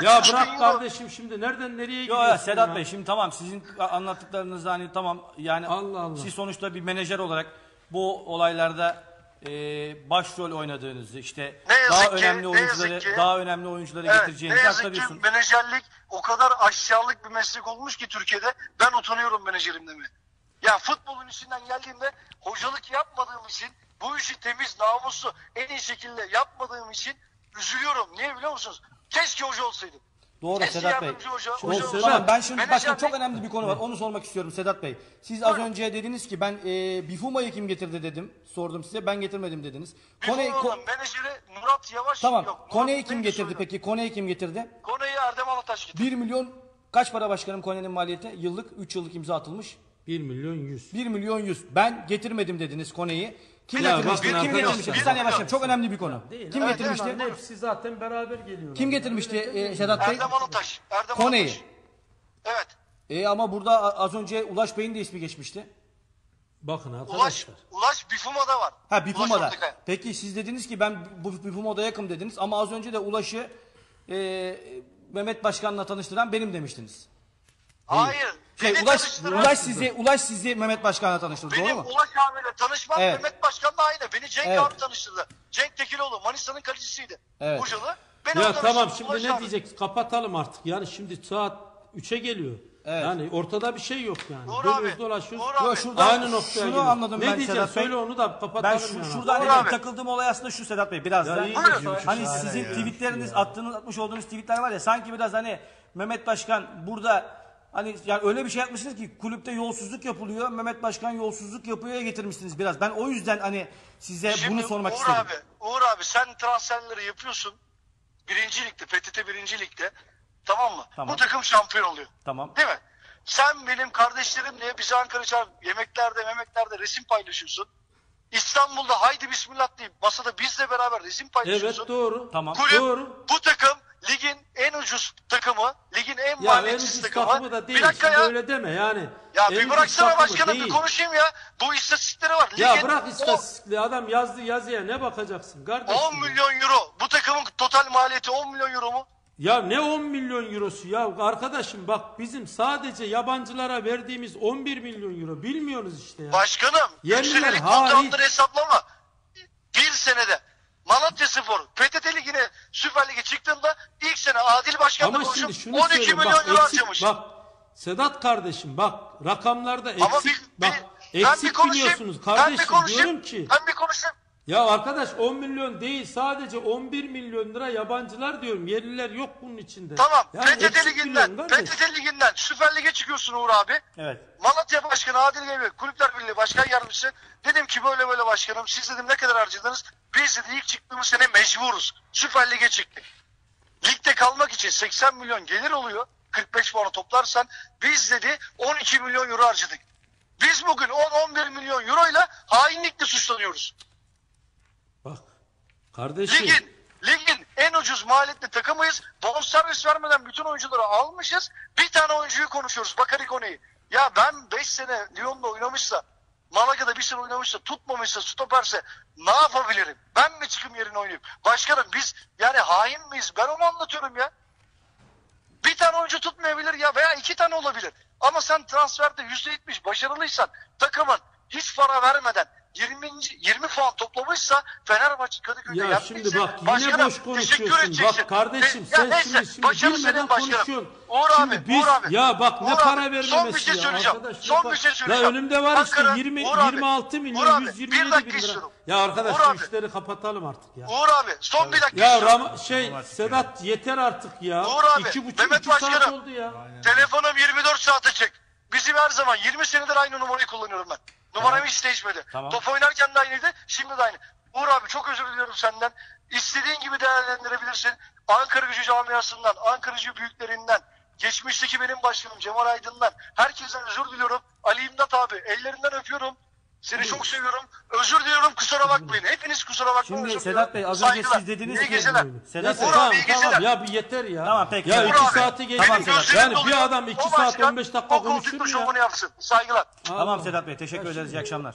Ya 300 bin bırak euro. kardeşim şimdi nereden nereye Yo gidiyorsun ya Sedat ya? Bey şimdi tamam sizin anlattıklarınız hani tamam yani Allah Allah. siz sonuçta bir menajer olarak bu olaylarda e, başrol oynadığınızı işte Ne yazık daha ki, önemli ne yazık oyuncuları ki. daha önemli oyuncuları Evet, ne getireceğinizi yazık ki aktarıyorsun. menajerlik o kadar aşağılık bir meslek olmuş ki Türkiye'de ben utanıyorum menajerimde mi? Ya futbolun içinden geldiğimde hocalık yapmadığım için bu işi temiz, namuslu, en iyi şekilde yapmadığım için üzülüyorum. Niye biliyor musunuz? Keşke hoca olsaydım. Doğru Keşke Sedat Bey. yardımcı hoca, Şimdi hoca Sedat- olsaydım. Tamam ben şimdi Menajerlik- çok önemli bir konu var. Onu sormak istiyorum Sedat Bey. Siz az önce dediniz ki ben e, Bifuma'yı kim getirdi dedim. Sordum size. Ben getirmedim dediniz. Kone, Kone, Ko- menajeri Murat Yavaş tamam. yok. Murat Kone'yi kim neydi getirdi soyadı? peki? Kone'yi kim getirdi? Kone'yi Erdem Alataş getirdi. 1 milyon kaç para başkanım Kone'nin maliyeti? Yıllık 3 yıllık imza atılmış. 1 milyon 100. 1 milyon 100. Ben getirmedim dediniz Kone'yi. Kim Ya getirmişti? bakın Kim arkadaşlar. getirmişti? Bir saniye başkanım. Çok önemli bir konu. Değil. Kim getirmişti? evet, Hepsi zaten beraber geliyorlar. Kim getirmişti e, Sedat Bey? Erdem Alataş. Erdem Kone'yi. Evet. E, ama burada a- az önce Ulaş Bey'in de ismi geçmişti. Bakın Ulaş, arkadaşlar. Ulaş Bifuma'da var. Ha Ulaş Bifuma'da. Ortakaya. Peki siz dediniz ki ben bu Bifuma'da yakım dediniz ama az önce de Ulaş'ı e, Mehmet Başkan'la tanıştıran benim demiştiniz. Hayır. Şey, beni Ulaş, tanıştıran- Ulaş sizi Ulaş sizi Mehmet Başkan'la tanıştırdı Benim doğru mu? Ulaş abiyle tanışmam Evet. Mehmet Başkan'la aynı. Beni Cenk Evet. abi tanıştırdı. Cenk Tekiloğlu Manisa'nın kalecisiydi. Evet. Hocalı. Beni Ya tamam şimdi Ulaş ne abi. diyecek? Kapatalım artık. Yani şimdi saat 3'e geliyor. Evet. Yani ortada bir şey yok yani. Uğur Dönüyoruz abi, dolaşıyoruz. Uğur abi. Yo, şurada, Aynı noktaya şunu geliyoruz. anladım ne ben diyeceğim? Sedat Bey. Söyle onu da Ben kapatalım şu, yani. şurada Uğur hani abi. takıldığım olay aslında şu Sedat Bey biraz Ya da. iyi Buyurun. Hani sizin tweetleriniz attığınız atmış olduğunuz tweetler var ya sanki biraz hani Mehmet Başkan burada hani yani öyle bir şey yapmışsınız ki kulüpte yolsuzluk yapılıyor. Mehmet Başkan yolsuzluk yapıyor getirmişsiniz biraz. Ben o yüzden hani size Şimdi bunu sormak Uğur istedim. abi, Uğur abi sen transferleri yapıyorsun. Birinci ligde, PTT birinci ligde. Tamam mı? Tamam. Bu takım şampiyon oluyor. Tamam. Değil mi? Sen benim kardeşlerimle bizi Ankara çağır yemeklerde memeklerde resim paylaşıyorsun. İstanbul'da haydi bismillah deyip masada bizle beraber resim paylaşıyorsun. Evet doğru. Tamam. Kulüp Doğru. bu takım ligin en ucuz takım takımı, ligin en Ya en ucuz takımı. takımı da değil. bir dakika Şimdi ya. öyle deme yani. Ya En bir bıraksana başkanım bir konuşayım ya. Bu istatistikleri var. Ya Ligin bırak on- istatistikli adam yazdı yazıya ne bakacaksın kardeşim? 10 milyon euro. Bu takımın total maliyeti 10 milyon euro mu? Ya ne 10 milyon eurosu ya arkadaşım bak bizim sadece yabancılara verdiğimiz 11 milyon euro bilmiyorsunuz işte ya. Başkanım, 3 Yerliler senelik kontratları hesaplama. Bir senede Malatya Spor PTT Ligi'ne Süper Lig'e çıktığında ilk sene Adil Başkan'la Ama konuşup şimdi şunu 12 söyleyeyim milyon bak euro eksik harcamış. bak Sedat kardeşim bak rakamlarda eksik Ama bir, bak bir, ben bir eksik konuşayım. biliyorsunuz ben bir kardeşim konuşayım. diyorum ki Ben bir konuşayım. Ya arkadaş 10 milyon değil sadece 11 milyon lira yabancılar diyorum yerliler yok bunun içinde. Tamam. Yani PTT Ligi'nden. PTT Ligi'nden Süper Lig'e çıkıyorsun Uğur abi. Evet. Malatya Başkanı Adil Gevre, Kulüpler Birliği Başkan Yardımcısı. Dedim ki böyle böyle başkanım siz dedim ne kadar harcadınız? Biz dedi ilk çıktığımız sene mecburuz. Süper Lig'e çıktık. Ligde kalmak için 80 milyon gelir oluyor. 45 puanı toplarsan biz dedi 12 milyon euro harcadık. Biz bugün 10-11 milyon euro ile hainlikle suçlanıyoruz. Kardeşim Ligin ligin en ucuz maliyetli takımıyız. Bonservis vermeden bütün oyuncuları almışız. Bir tane oyuncuyu konuşuyoruz. Bakari Kone'yi. Ya ben 5 sene Lyon'da oynamışsa Malaga'da bir sene oynamışsa tutmamışsa stoperse ne yapabilirim? Ben mi çıkım yerine oynayayım? Başkanım biz yani hain miyiz? Ben onu anlatıyorum ya. Bir tane oyuncu tutmayabilir ya veya iki tane olabilir. Ama sen transferde %70 başarılıysan takımın hiç para vermeden 20. 20 puan toplamışsa Fenerbahçe Kadıköy'de Ya şimdi bak yine başkanım, boş konuşuyorsun. Bak kardeşim Ya sen neyse, şimdi, şimdi bilmeden konuşuyorsun. Uğur şimdi abi, biz, Uğur abi. ya bak ne Uğur para abi, vermemesi son bir şey ya söyleyeceğim. arkadaş. ne Son para- bir şey söyleyeceğim. Ya önümde var işte Ankara, 20, Uğur abi, 26 milyon, Uğur abi, 127 bir dakika bin lira. istiyorum. Ya arkadaş Uğur şu abi. işleri kapatalım artık ya. Uğur abi son bir dakika Ya istiyorum. Ram şey Sedat yeter artık ya. Uğur abi, İki buçuk Mehmet Başkanım. oldu ya. Telefonum 24 saat açık. Bizim her zaman 20 senedir aynı numarayı kullanıyorum ben. Numaram hiç değişmedi. Tamam. Top oynarken de aynıydı, şimdi de aynı. Uğur abi çok özür diliyorum senden. İstediğin gibi değerlendirebilirsin. Ankara gücü camiasından, Ankara gücü büyüklerinden, geçmişteki benim başkanım Cemal Aydın'dan. Herkesten özür diliyorum. Ali İmdat abi ellerinden öpüyorum. Seni çok seviyorum. Özür diliyorum kusura bakmayın. Hepiniz kusura bakmayın. Şimdi özür Sedat diliyorum. Bey, az önce Saygılar. siz dediniz İyi ki- geceler. Sedat Neyse Uğur tamam tamam ya bir yeter ya. Tamam, peki. Ya Uğur iki abi, saati geçti. Tamam, Sedat. yani doluyor. bir adam iki saat başkan 15 dakika o konuşur mu ya? şovunu yapsın. Saygılar. Tamam Sedat Bey teşekkür ederiz. İyi akşamlar.